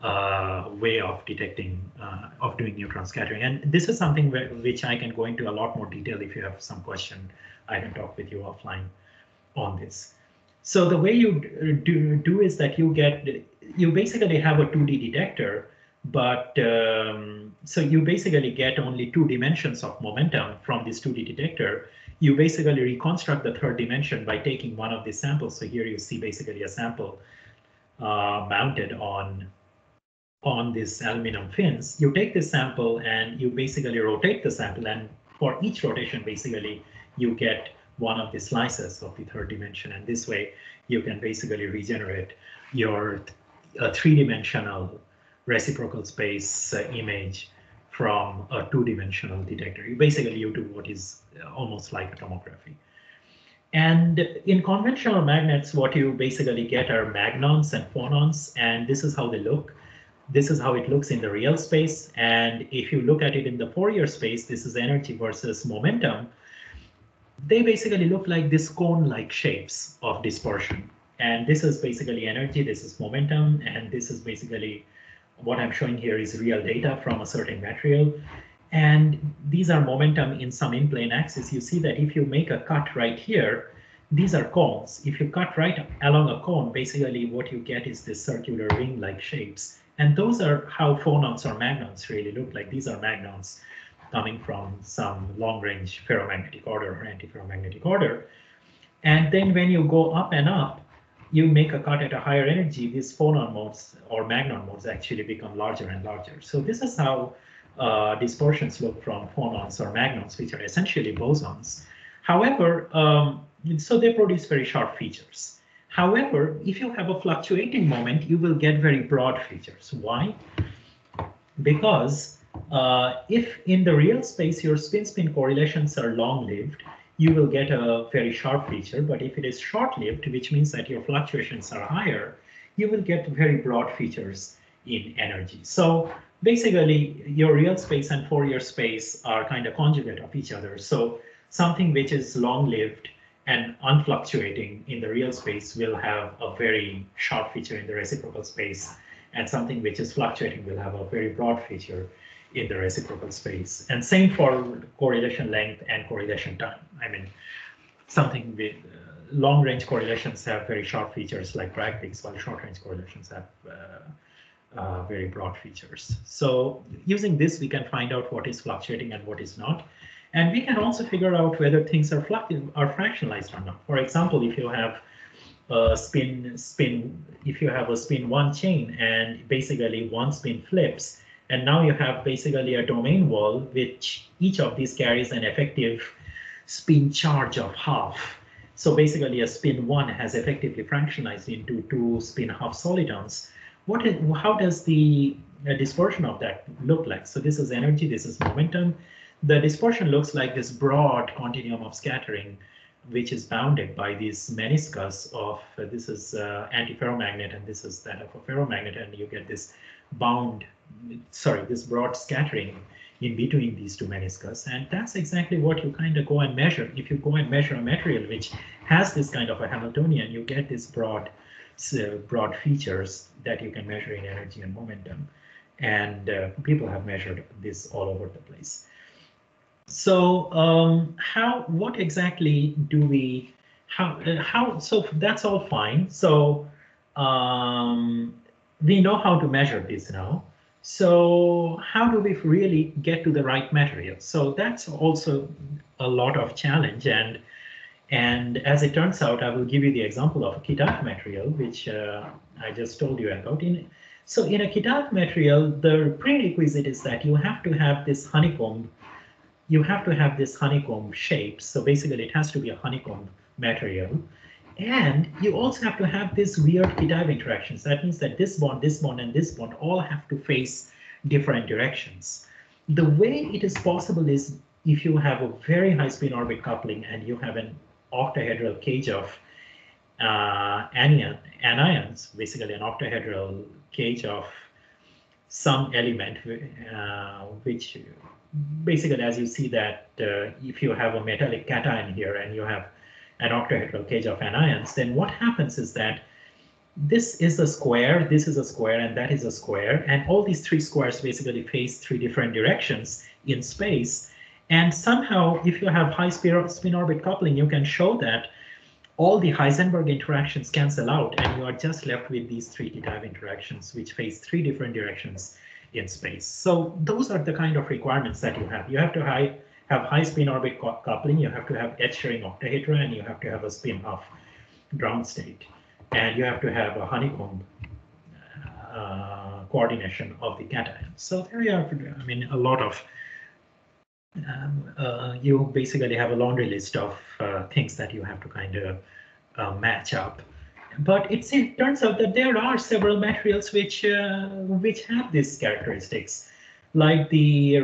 uh, way of detecting, uh, of doing neutron scattering. And this is something where, which I can go into a lot more detail if you have some question. I can talk with you offline on this. So the way you do, do is that you get you basically have a 2D detector, but um, so you basically get only two dimensions of momentum from this 2D detector. You basically reconstruct the third dimension by taking one of these samples. So here you see basically a sample uh, mounted on on this aluminum fins. You take this sample and you basically rotate the sample, and for each rotation, basically you get one of the slices of the third dimension, and this way you can basically regenerate your a three-dimensional reciprocal space uh, image from a two-dimensional detector. You basically you do what is uh, almost like a tomography. And in conventional magnets, what you basically get are magnons and phonons, and this is how they look. This is how it looks in the real space. And if you look at it in the Fourier space, this is energy versus momentum. They basically look like this cone-like shapes of dispersion. And this is basically energy, this is momentum, and this is basically what I'm showing here is real data from a certain material. And these are momentum in some in-plane axis. You see that if you make a cut right here, these are cones. If you cut right along a cone, basically what you get is this circular ring-like shapes. And those are how phonons or magnons really look like. These are magnons coming from some long-range ferromagnetic order or antiferromagnetic order. And then when you go up and up, you make a cut at a higher energy, these phonon modes or magnon modes actually become larger and larger. So this is how uh, dispersions look from phonons or magnons, which are essentially bosons. However, um, so they produce very sharp features. However, if you have a fluctuating moment, you will get very broad features. Why? because uh, if in the real space your spin-spin correlations are long-lived, you will get a very sharp feature. But if it is short-lived, which means that your fluctuations are higher, you will get very broad features in energy. So basically, your real space and Fourier space are kind of conjugate of each other. So something which is long-lived and unfluctuating in the real space will have a very sharp feature in the reciprocal space, and something which is fluctuating will have a very broad feature in the reciprocal space. And same for correlation length and correlation time. I mean, something with uh, long range correlations have very sharp features like Bragg peaks, while short range correlations have uh, uh, very broad features. So using this, we can find out what is fluctuating and what is not. And we can also figure out whether things are are fractionalized or not. For example, if you have a spin spin, if you have a spin one chain and basically one spin flips, and now you have basically a domain wall, which each of these carries an effective spin charge of half. So basically a spin one has effectively fractionalized into two spin half solitons. What is, how does the uh, dispersion of that look like? So this is energy, this is momentum, the dispersion looks like this broad continuum of scattering, which is bounded by these meniscus of uh, this is uh, antiferromagnet and this is that of a ferromagnet, and you get this bound, sorry, this broad scattering in between these two meniscus. And that's exactly what you kind of go and measure. If you go and measure a material which has this kind of a Hamiltonian, you get this broad, broad features that you can measure in energy and momentum. And uh, people have measured this all over the place. So um, how, what exactly do we, how, uh, how, so that's all fine. So um, we know how to measure this now. So how do we really get to the right material? So that's also a lot of challenge. And and as it turns out, I will give you the example of a Kitaev material, which uh, I just told you about. In, so in a Kitaev material, the prerequisite is that you have to have this honeycomb you have to have this honeycomb shape. So basically it has to be a honeycomb material. And you also have to have this weird Kitaev interactions. That means that this bond, this bond, and this bond all have to face different directions. The way it is possible is if you have a very high spin orbit coupling and you have an octahedral cage of uh, anion, anions, basically an octahedral cage of some element uh, which basically, as you see that uh, if you have a metallic cation here and you have an octahedral cage of anions, then what happens is that this is a square, this is a square, and that is a square. And all these three squares basically face three different directions in space. And somehow, if you have high spin orbit coupling, you can show that all the Heisenberg interactions cancel out, and you are just left with these three Kitaev interactions, which face three different directions in space. So those are the kind of requirements that you have. You have to high, have high spin orbit coupling, you have to have edge sharing octahedra, and you have to have a spin half ground state. And you have to have a honeycomb uh, coordination of the cation. So there you have, I mean, a lot of, um, uh, you basically have a laundry list of uh, things that you have to kind of uh, match up but it, it turns out that there are several materials which uh, which have these characteristics, like the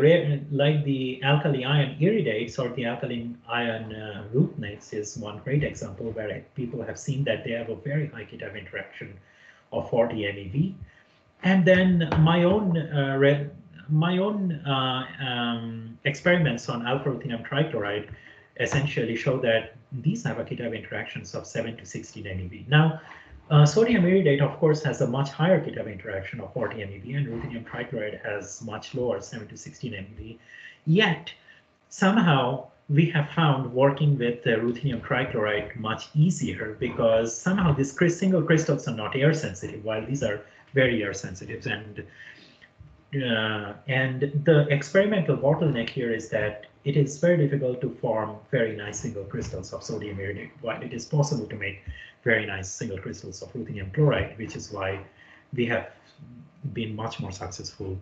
like the alkali ion iridates or the alkaline ion uh, is one great example where people have seen that they have a very high Kitaev interaction of 40 MeV. And then my own uh, my own uh, um, experiments on alpha ruthenium trichloride essentially show that these have a Kitaev interactions of 7 to 16 MeV. Now, uh, sodium iridate, of course, has a much higher Kitaev interaction of 40 MeV, and ruthenium trichloride has much lower, 7 to 16 MeV. Yet, somehow, we have found working with the ruthenium trichloride much easier because somehow these single crystals are not air sensitive, while these are very air sensitive. And uh, and the experimental bottleneck here is that it is very difficult to form very nice single crystals of sodium iridate, while it is possible to make very nice single crystals of ruthenium chloride, which is why we have been much more successful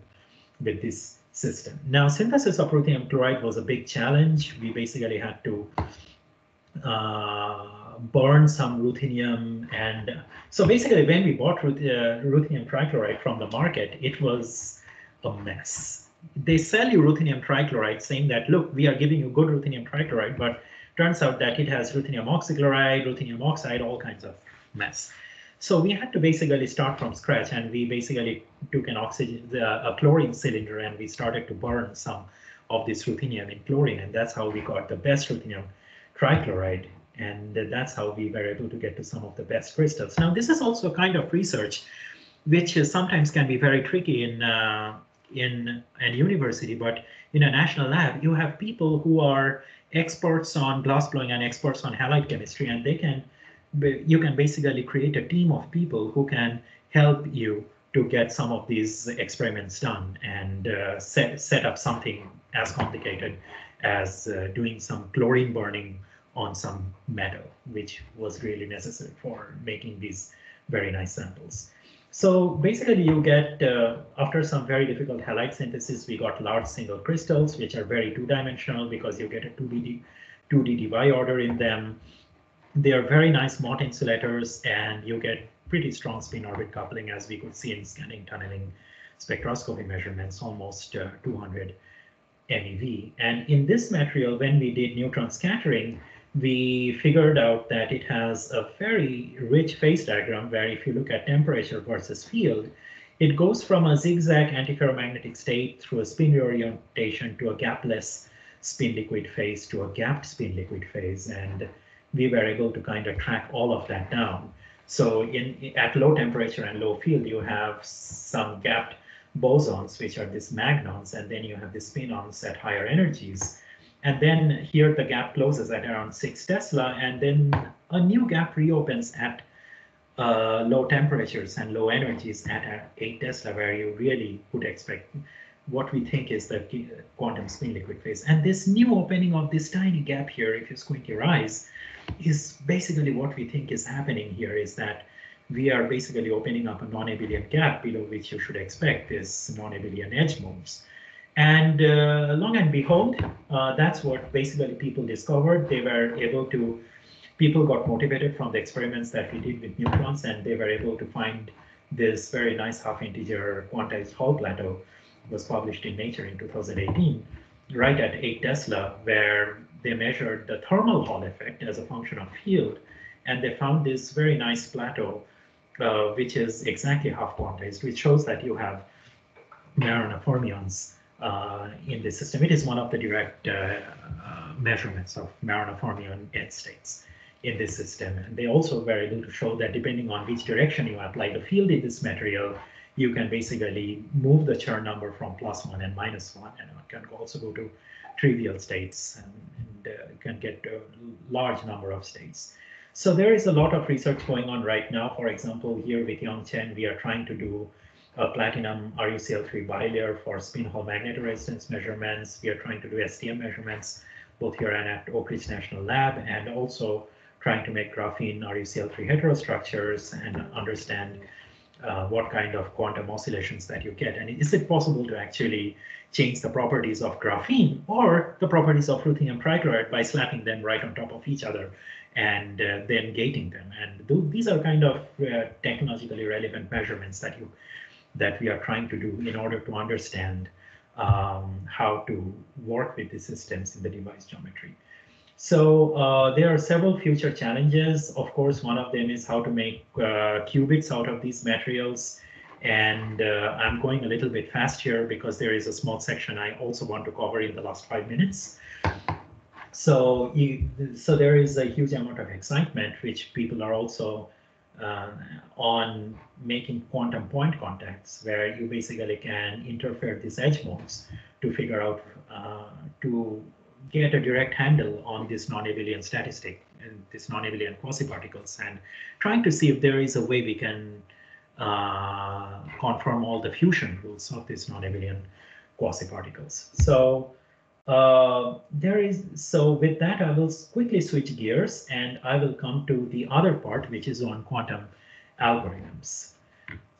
with this system. Now, synthesis of ruthenium chloride was a big challenge. We basically had to uh, burn some ruthenium. And so basically, when we bought ruth uh, ruthenium trichloride from the market, it was a mess. They sell you ruthenium trichloride saying that, look, we are giving you good ruthenium trichloride, but turns out that it has ruthenium oxychloride, ruthenium oxide, all kinds of mess. So we had to basically start from scratch and we basically took an oxygen, a chlorine cylinder and we started to burn some of this ruthenium in chlorine and that's how we got the best ruthenium trichloride and that's how we were able to get to some of the best crystals. Now this is also a kind of research which sometimes can be very tricky in uh, in a university, but in a national lab, you have people who are experts on glass blowing and experts on halide chemistry, and they can you can basically create a team of people who can help you to get some of these experiments done and uh, set, set up something as complicated as uh, doing some chlorine burning on some metal, which was really necessary for making these very nice samples. So basically you get, uh, after some very difficult halide synthesis, we got large single crystals, which are very two-dimensional because you get a 2D, 2D Debye order in them. They are very nice Mott insulators and you get pretty strong spin orbit coupling as we could see in scanning tunneling spectroscopy measurements, almost uh, 200 MeV. And in this material, when we did neutron scattering, we figured out that it has a very rich phase diagram where if you look at temperature versus field, it goes from a zigzag antiferromagnetic state through a spin reorientation to a gapless spin liquid phase to a gapped spin liquid phase. And we were able to kind of track all of that down. So in at low temperature and low field, you have some gapped bosons, which are these magnons, and then you have the spinons at higher energies. And then here the gap closes at around 6 Tesla, and then a new gap reopens at uh, low temperatures and low energies at 8 Tesla, where you really would expect what we think is the quantum spin liquid phase. And this new opening of this tiny gap here, if you squint your eyes, is basically what we think is happening here is that we are basically opening up a non-abelian gap below which you should expect this non-abelian edge moves. And uh, long and behold, uh, that's what basically people discovered. They were able to, people got motivated from the experiments that we did with neutrons, and they were able to find this very nice half integer quantized Hall plateau It was published in Nature in 2018, right at 8 Tesla, where they measured the thermal Hall effect as a function of field, and they found this very nice plateau, uh, which is exactly half quantized, which shows that you have Majorana fermions in the system. It is one of the direct uh, uh, measurements of Majorana fermion end states in this system. And they also were able to show that depending on which direction you apply the field in this material, you can basically move the Chern number from plus one and minus one, and it can also go to trivial states and, and uh, can get a large number of states. So there is a lot of research going on right now. For example, here with Yang Chen, we are trying to do a platinum RuCl3 bilayer for spin Hall magnetoresistance measurements. We are trying to do STM measurements both here and at Oak Ridge National Lab, and also trying to make graphene RuCl3 heterostructures and understand uh, what kind of quantum oscillations that you get. And is it possible to actually change the properties of graphene or the properties of ruthenium trichloride by slapping them right on top of each other and uh, then gating them? And th these are kind of uh, technologically relevant measurements that you that we are trying to do in order to understand um, how to work with the systems in the device geometry. So uh, there are several future challenges. Of course, one of them is how to make uh, qubits out of these materials. And uh, I'm going a little bit fast here because there is a small section I also want to cover in the last five minutes. So, you, so there is a huge amount of excitement, which people are also uh, on making quantum point contacts, where you basically can interfere these edge modes to figure out uh, to get a direct handle on this non-abelian statistic and this non-abelian quasi-particles and trying to see if there is a way we can uh, confirm all the fusion rules of these non-abelian quasi-particles. So uh, there is, so with that, I will quickly switch gears and I will come to the other part, which is on quantum algorithms.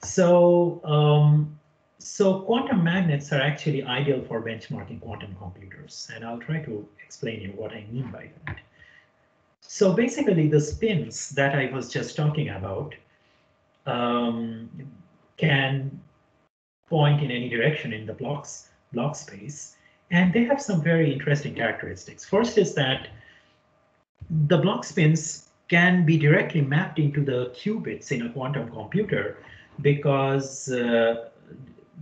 So um, so quantum magnets are actually ideal for benchmarking quantum computers, and I'll try to explain you what I mean by that. So basically, the spins that I was just talking about um, can point in any direction in the blocks Bloch space. And they have some very interesting characteristics. First is that the Bloch spins can be directly mapped into the qubits in a quantum computer because uh,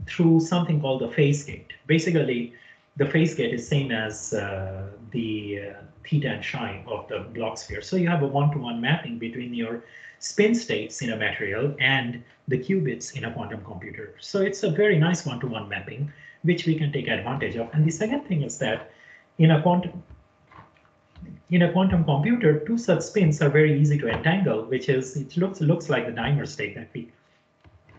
through something called the phase gate. Basically, the phase gate is same as uh, the uh, theta and psi of the Bloch sphere. So you have a one-to-one -one mapping between your spin states in a material and the qubits in a quantum computer. So it's a very nice one-to-one -one mapping, which we can take advantage of. And the second thing is that in a quantum in a quantum computer, two such spins are very easy to entangle, which is it looks looks like the dimer state that we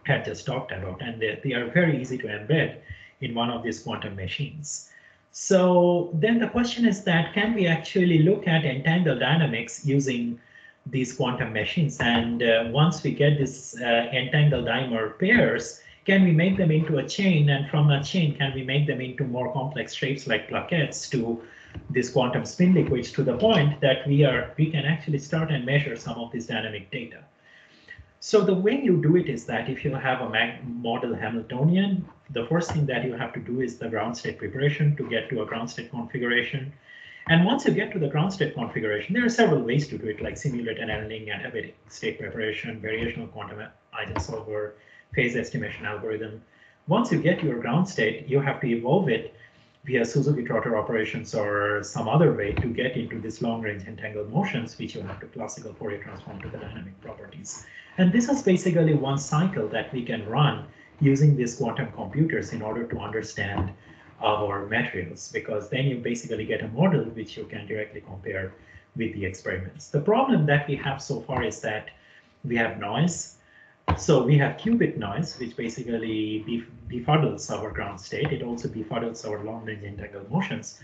had just talked about, and they, they are very easy to embed in one of these quantum machines. So then the question is that can we actually look at entangled dynamics using these quantum machines? And uh, once we get this uh, entangled dimer pairs, can we make them into a chain? And from a chain, can we make them into more complex shapes like plaquettes to this quantum spin liquids to the point that we are we can actually start and measure some of this dynamic data. So the way you do it is that if you have a model Hamiltonian, the first thing that you have to do is the ground state preparation to get to a ground state configuration. And once you get to the ground state configuration, there are several ways to do it, like simulate annealing, adiabatic state preparation, variational quantum eigensolver, phase estimation algorithm. Once you get your ground state, you have to evolve it via Suzuki-Trotter operations or some other way to get into this long-range entangled motions, which you have to classical Fourier transform to the dynamic properties. And this is basically one cycle that we can run using these quantum computers in order to understand our materials, because then you basically get a model which you can directly compare with the experiments. The problem that we have so far is that we have noise so we have qubit noise, which basically befuddles our ground state. It also befuddles our long-range entangled motions.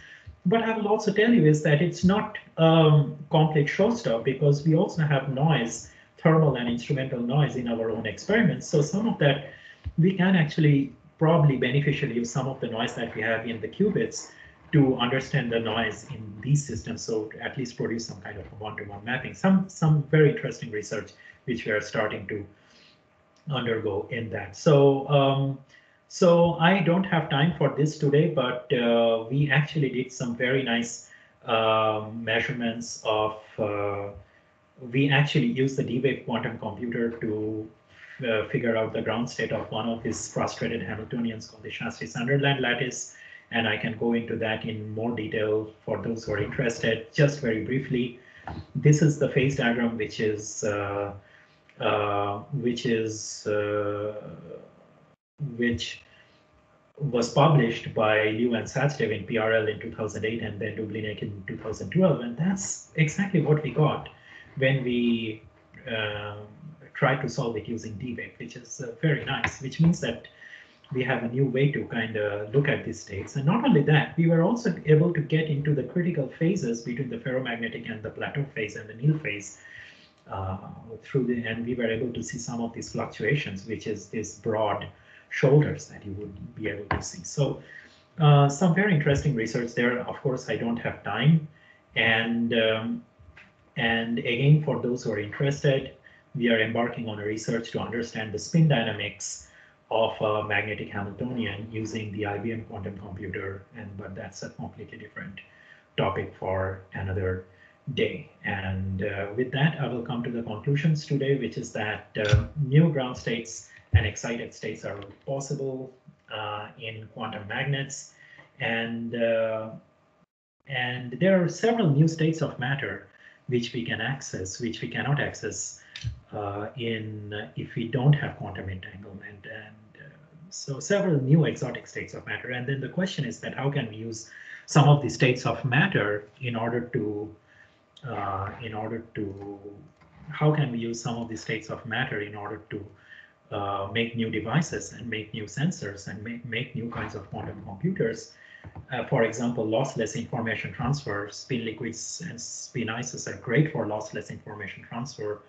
But I will also tell you is that it's not um, complete showstop because we also have noise, thermal and instrumental noise in our own experiments. So some of that we can actually probably beneficially use some of the noise that we have in the qubits to understand the noise in these systems. So at least produce some kind of one-to-one -one mapping. Some some very interesting research which we are starting to undergo in that. So, um, so I don't have time for this today, but uh, we actually did some very nice uh, measurements of, uh, we actually used the D-Wave quantum computer to uh, figure out the ground state of one of these frustrated Hamiltonians called the Shastry-Sutherland lattice. And I can go into that in more detail for those who are interested. Just very briefly, this is the phase diagram, which is uh, which is uh, which was published by Liu and Sachdev in PRL in 2008 and then Dublenych in 2012. And that's exactly what we got when we uh, tried to solve it using D-Wave, which is uh, very nice, which means that we have a new way to kind of look at these states. And not only that, we were also able to get into the critical phases between the ferromagnetic and the plateau phase and the Néel phase uh, through the, and we were able to see some of these fluctuations, which is these broad shoulders that you would be able to see. So uh, some very interesting research there. Of course, I don't have time. And, um, and again, for those who are interested, we are embarking on a research to understand the spin dynamics of a magnetic Hamiltonian using the IBM quantum computer. And but that's a completely different topic for another day. And uh, with that, I will come to the conclusions today, which is that uh, new ground states and excited states are possible uh, in quantum magnets. And, uh, and there are several new states of matter which we can access, which we cannot access uh, in if we don't have quantum entanglement. And uh, so several new exotic states of matter. And then the question is that how can we use some of the states of matter in order to uh, in order to, how can we use some of the states of matter in order to uh, make new devices and make new sensors and make, make new kinds of quantum computers. Uh, for example, lossless information transfer, spin liquids and spin ices are great for lossless information transfer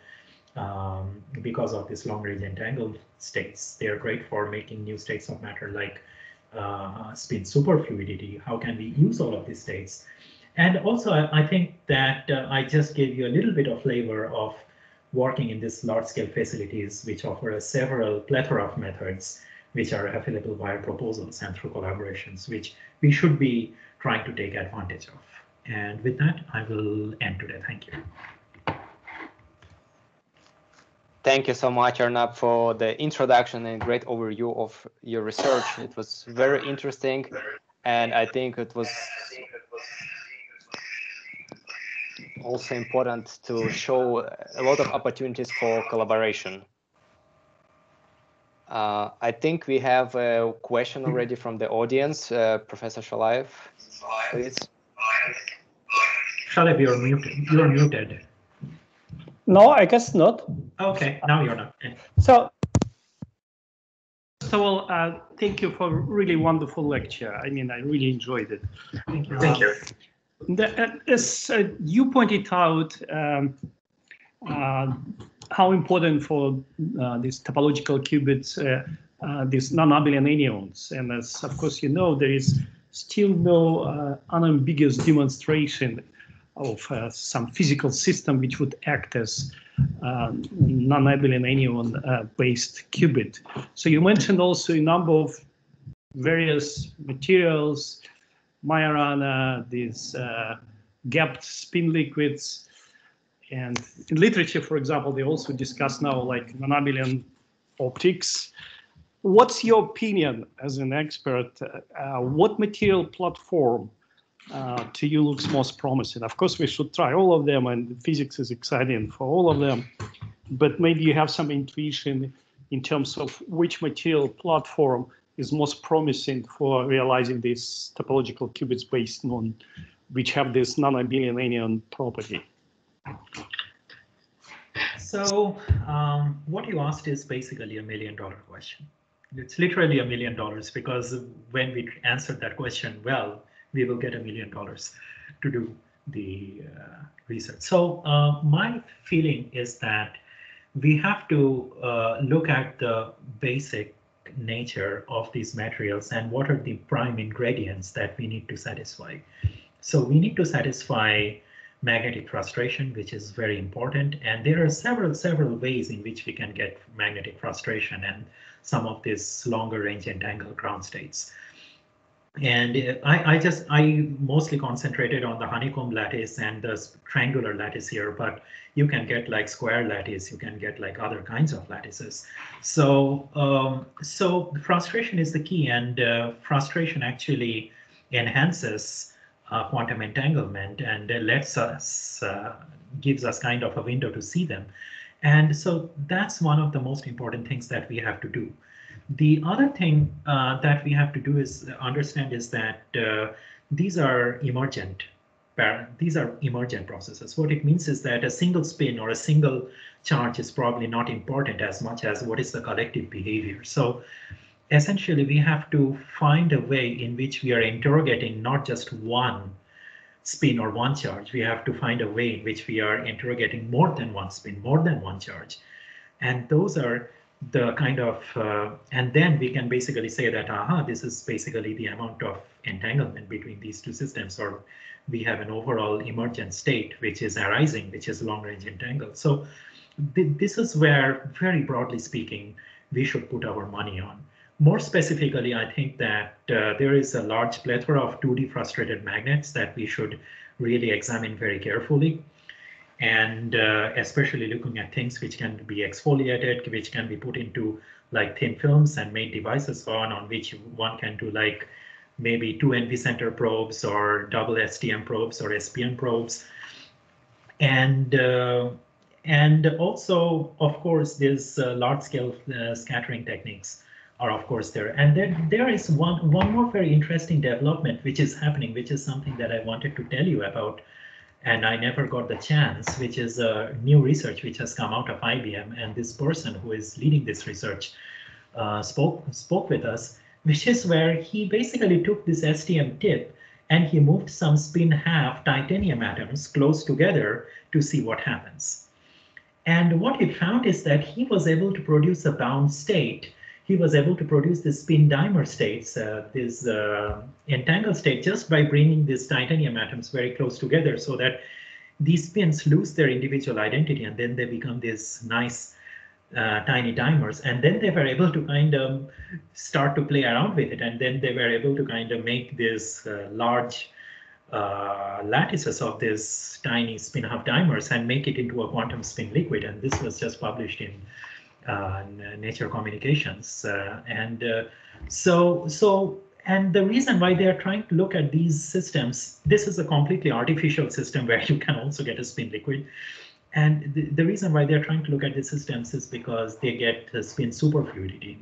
um, because of this long range entangled states. They are great for making new states of matter like uh, spin superfluidity. How can we use all of these states? And also, I, think that uh, I just gave you a little bit of flavor of working in these large scale facilities, which offer a several plethora of methods which are available via proposals and through collaborations, which we should be trying to take advantage of. And with that, I will end today. Thank you. Thank you so much, Arnab, for the introduction and great overview of your research. It was very interesting, and I think it was also important to show a lot of opportunities for collaboration. Uh, I think we have a question already from the audience. Uh, Professor Shalaev, please. Shalaev, you're muted. You're muted. No, I guess not. Okay, now you're not. So, first of all, uh, thank you for a really wonderful lecture. I mean, I really enjoyed it. Thank you. Thank you. Uh, as uh, you pointed out, um, uh, how important for uh, these topological qubits, uh, uh, these non-abelian anyons. And as of course you know, there is still no unambiguous demonstration of some physical system which would act as non-abelian anyon uh, based qubit. So you mentioned also a number of various materials, Majorana, these uh, gapped spin liquids, and in literature, for example, they also discuss now like non-abelian optics. What's your opinion as an expert? Uh, what material platform uh, to you looks most promising. Of course, we should try all of them, and physics is exciting for all of them. But maybe you have some intuition in terms of which material platform is most promising for realizing these topological qubits based on which have this non-abelian property. So um, what you asked is basically a million dollar question. It's literally a million dollars because when we answer that question well, we will get a million dollars to do the uh, research. So uh, my feeling is that we have to uh, look at the basic nature of these materials and what are the prime ingredients that we need to satisfy. So we need to satisfy magnetic frustration, which is very important. And there are several, several ways in which we can get magnetic frustration and some of these longer range entangled ground states and I, I just I mostly concentrated on the honeycomb lattice and the triangular lattice here, but you can get like square lattice, you can get like other kinds of lattices. So um, so frustration is the key, and uh, frustration actually enhances uh, quantum entanglement and lets us uh, gives us kind of a window to see them. And so that's one of the most important things that we have to do. The other thing uh, that we have to do is understand is that uh, these are emergent. These are emergent processes. What it means is that a single spin or a single charge is probably not important as much as what is the collective behavior. So essentially, we have to find a way in which we are interrogating not just one spin or one charge. We have to find a way in which we are interrogating more than one spin, more than one charge. And those are the kind of, uh, and then we can basically say that, aha, this is basically the amount of entanglement between these two systems, or we have an overall emergent state which is arising, which is long range entangled. So th this is where, very broadly speaking, we should put our money on. More specifically, I think that uh, there is a large plethora of 2D frustrated magnets that we should really examine very carefully and uh, especially looking at things which can be exfoliated, which can be put into like thin films and made devices on, on which one can do like maybe two NV center probes or double STM probes or SPM probes. And uh, and also, of course, these uh, large scale uh, scattering techniques are of course there. And then there is one, one more very interesting development which is happening, which is something that I wanted to tell you about and I never got the chance, which is a new research which has come out of IBM. And this person who is leading this research uh, spoke spoke with us, which is where he basically took this STM tip and he moved some spin half titanium atoms close together to see what happens. And what he found is that he was able to produce a bound state he was able to produce the spin dimer states, uh, this uh, entangled state, just by bringing these titanium atoms very close together so that these spins lose their individual identity and then they become these nice uh, tiny dimers. and then they were able to kind of start to play around with it, and then they were able to kind of make this uh, large uh, lattices of these tiny spin half dimers and make it into a quantum spin liquid. And this was just published in Nature Communications. Uh, and uh, so, so, and the reason why they are trying to look at these systems, this is a completely artificial system where you can also get a spin liquid. And the, the reason why they're trying to look at these systems is because they get spin superfluidity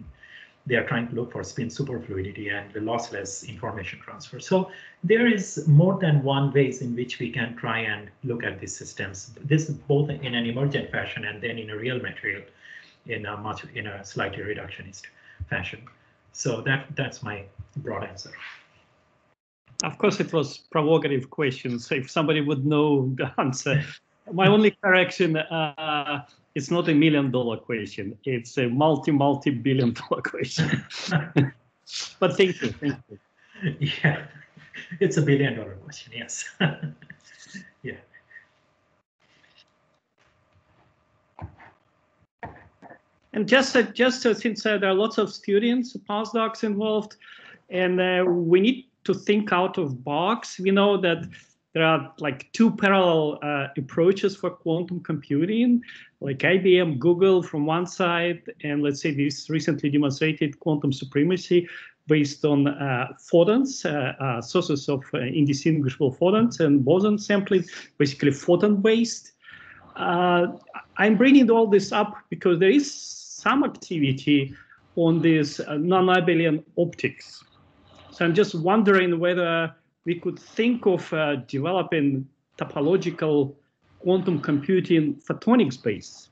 they are trying to look for spin superfluidity and lossless information transfer. So there is more than one ways in which we can try and look at these systems. This is both in an emergent fashion and then in a real material in a much in a slightly reductionist fashion. So that that's my broad answer. Of course, it was provocative question. So if somebody would know the answer, my only correction, uh, it's not a million dollar question. It's a multi, multi billion dollar question. but thank you. Thank you. Yeah, it's a billion dollar question. Yes. yeah. And just uh, just uh, since uh, there are lots of students, postdocs involved, and uh, we need to think out of box. We know that there are like two parallel uh, approaches for quantum computing, like IBM, Google from one side, and let's say this recently demonstrated quantum supremacy based on uh, photons, sources of indistinguishable photons and boson sampling, basically photon-based. I'm bringing all this up because there is some activity on this non-abelian optics. So I'm just wondering whether we could think of uh, developing topological quantum computing photonic space.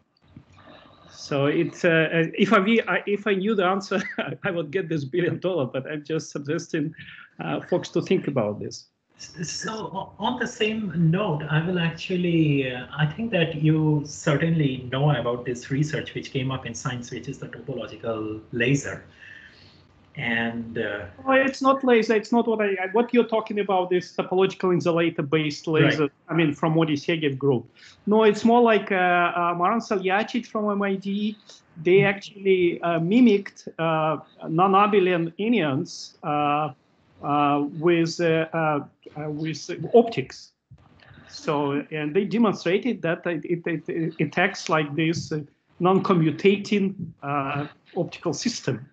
So it's uh, uh if I if I knew the answer, I would get this billion dollar. But I'm just suggesting uh, folks to think about this. So on the same note, I will actually, uh, I think that you certainly know about this research which came up in science, which is the topological laser and uh, oh, it's not laser it's not what i what you're talking about is topological insulator based laser right. i mean from Moti Segev group no it's more like uh, uh, Marin Soljačić from mit they mm-hmm. actually uh, mimicked uh, non-abelian anyons uh, uh, with uh, with optics so and they demonstrated that it, it, it, it acts like this non-commutating optical system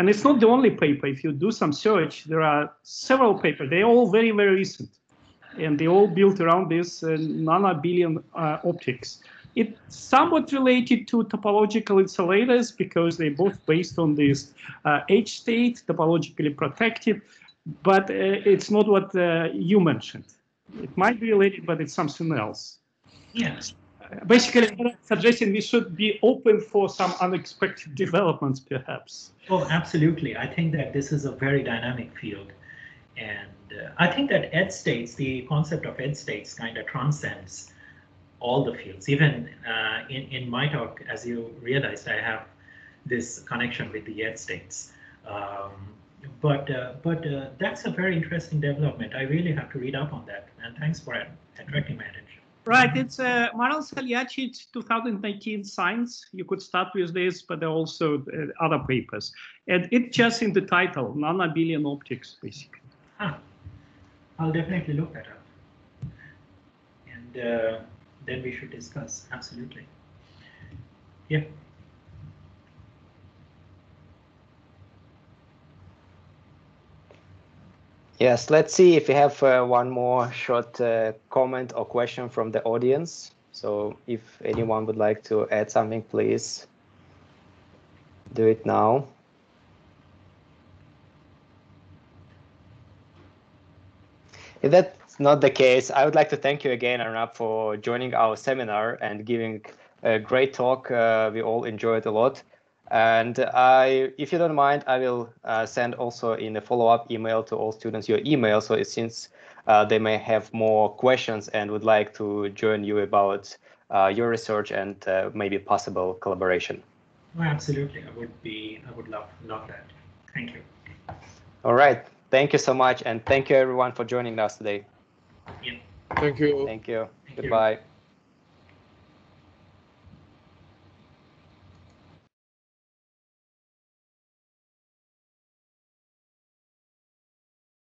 and it's not the only paper. If you do some search, there are several papers. They're all very, very recent. And they all built around this uh, non-abelian uh, optics. It's somewhat related to topological insulators because they're both based on this uh, edge state, topologically protected, but uh, it's not what uh, you mentioned. It might be related, but it's something else. Yes basically suggesting we should be open for some unexpected developments, perhaps. Oh, absolutely. I think that this is a very dynamic field. And uh, I think that edge states, the concept of edge states kind of transcends all the fields. Even uh, in, in my talk, as you realized, I have this connection with the edge states. Um, but uh, but uh, that's a very interesting development. I really have to read up on that. And thanks for attracting my attention. Right, it's uh, Marin Soljačić 2019 Science. You could start with this, but there are also uh, other papers. And it's just in the title, non-abelian optics, basically. Ah, I'll definitely look that up. And uh, then we should discuss, absolutely. Yeah. Yes, let's see if we have uh, one more short uh, comment or question from the audience. So if anyone would like to add something, please do it now. If that's not the case, I would like to thank you again, Arnab, for joining our seminar and giving a great talk. Uh, we all enjoyed a lot. And I, if you don't mind, I will uh, send also in a follow-up email to all students your email. So since uh, they may have more questions and would like to join you about uh, your research and uh, maybe possible collaboration. Oh, absolutely, I would be, I would love, love that. Thank you. All right, thank you so much, and thank you everyone for joining us today. Yeah. Thank you. Thank you. Thank Goodbye. You.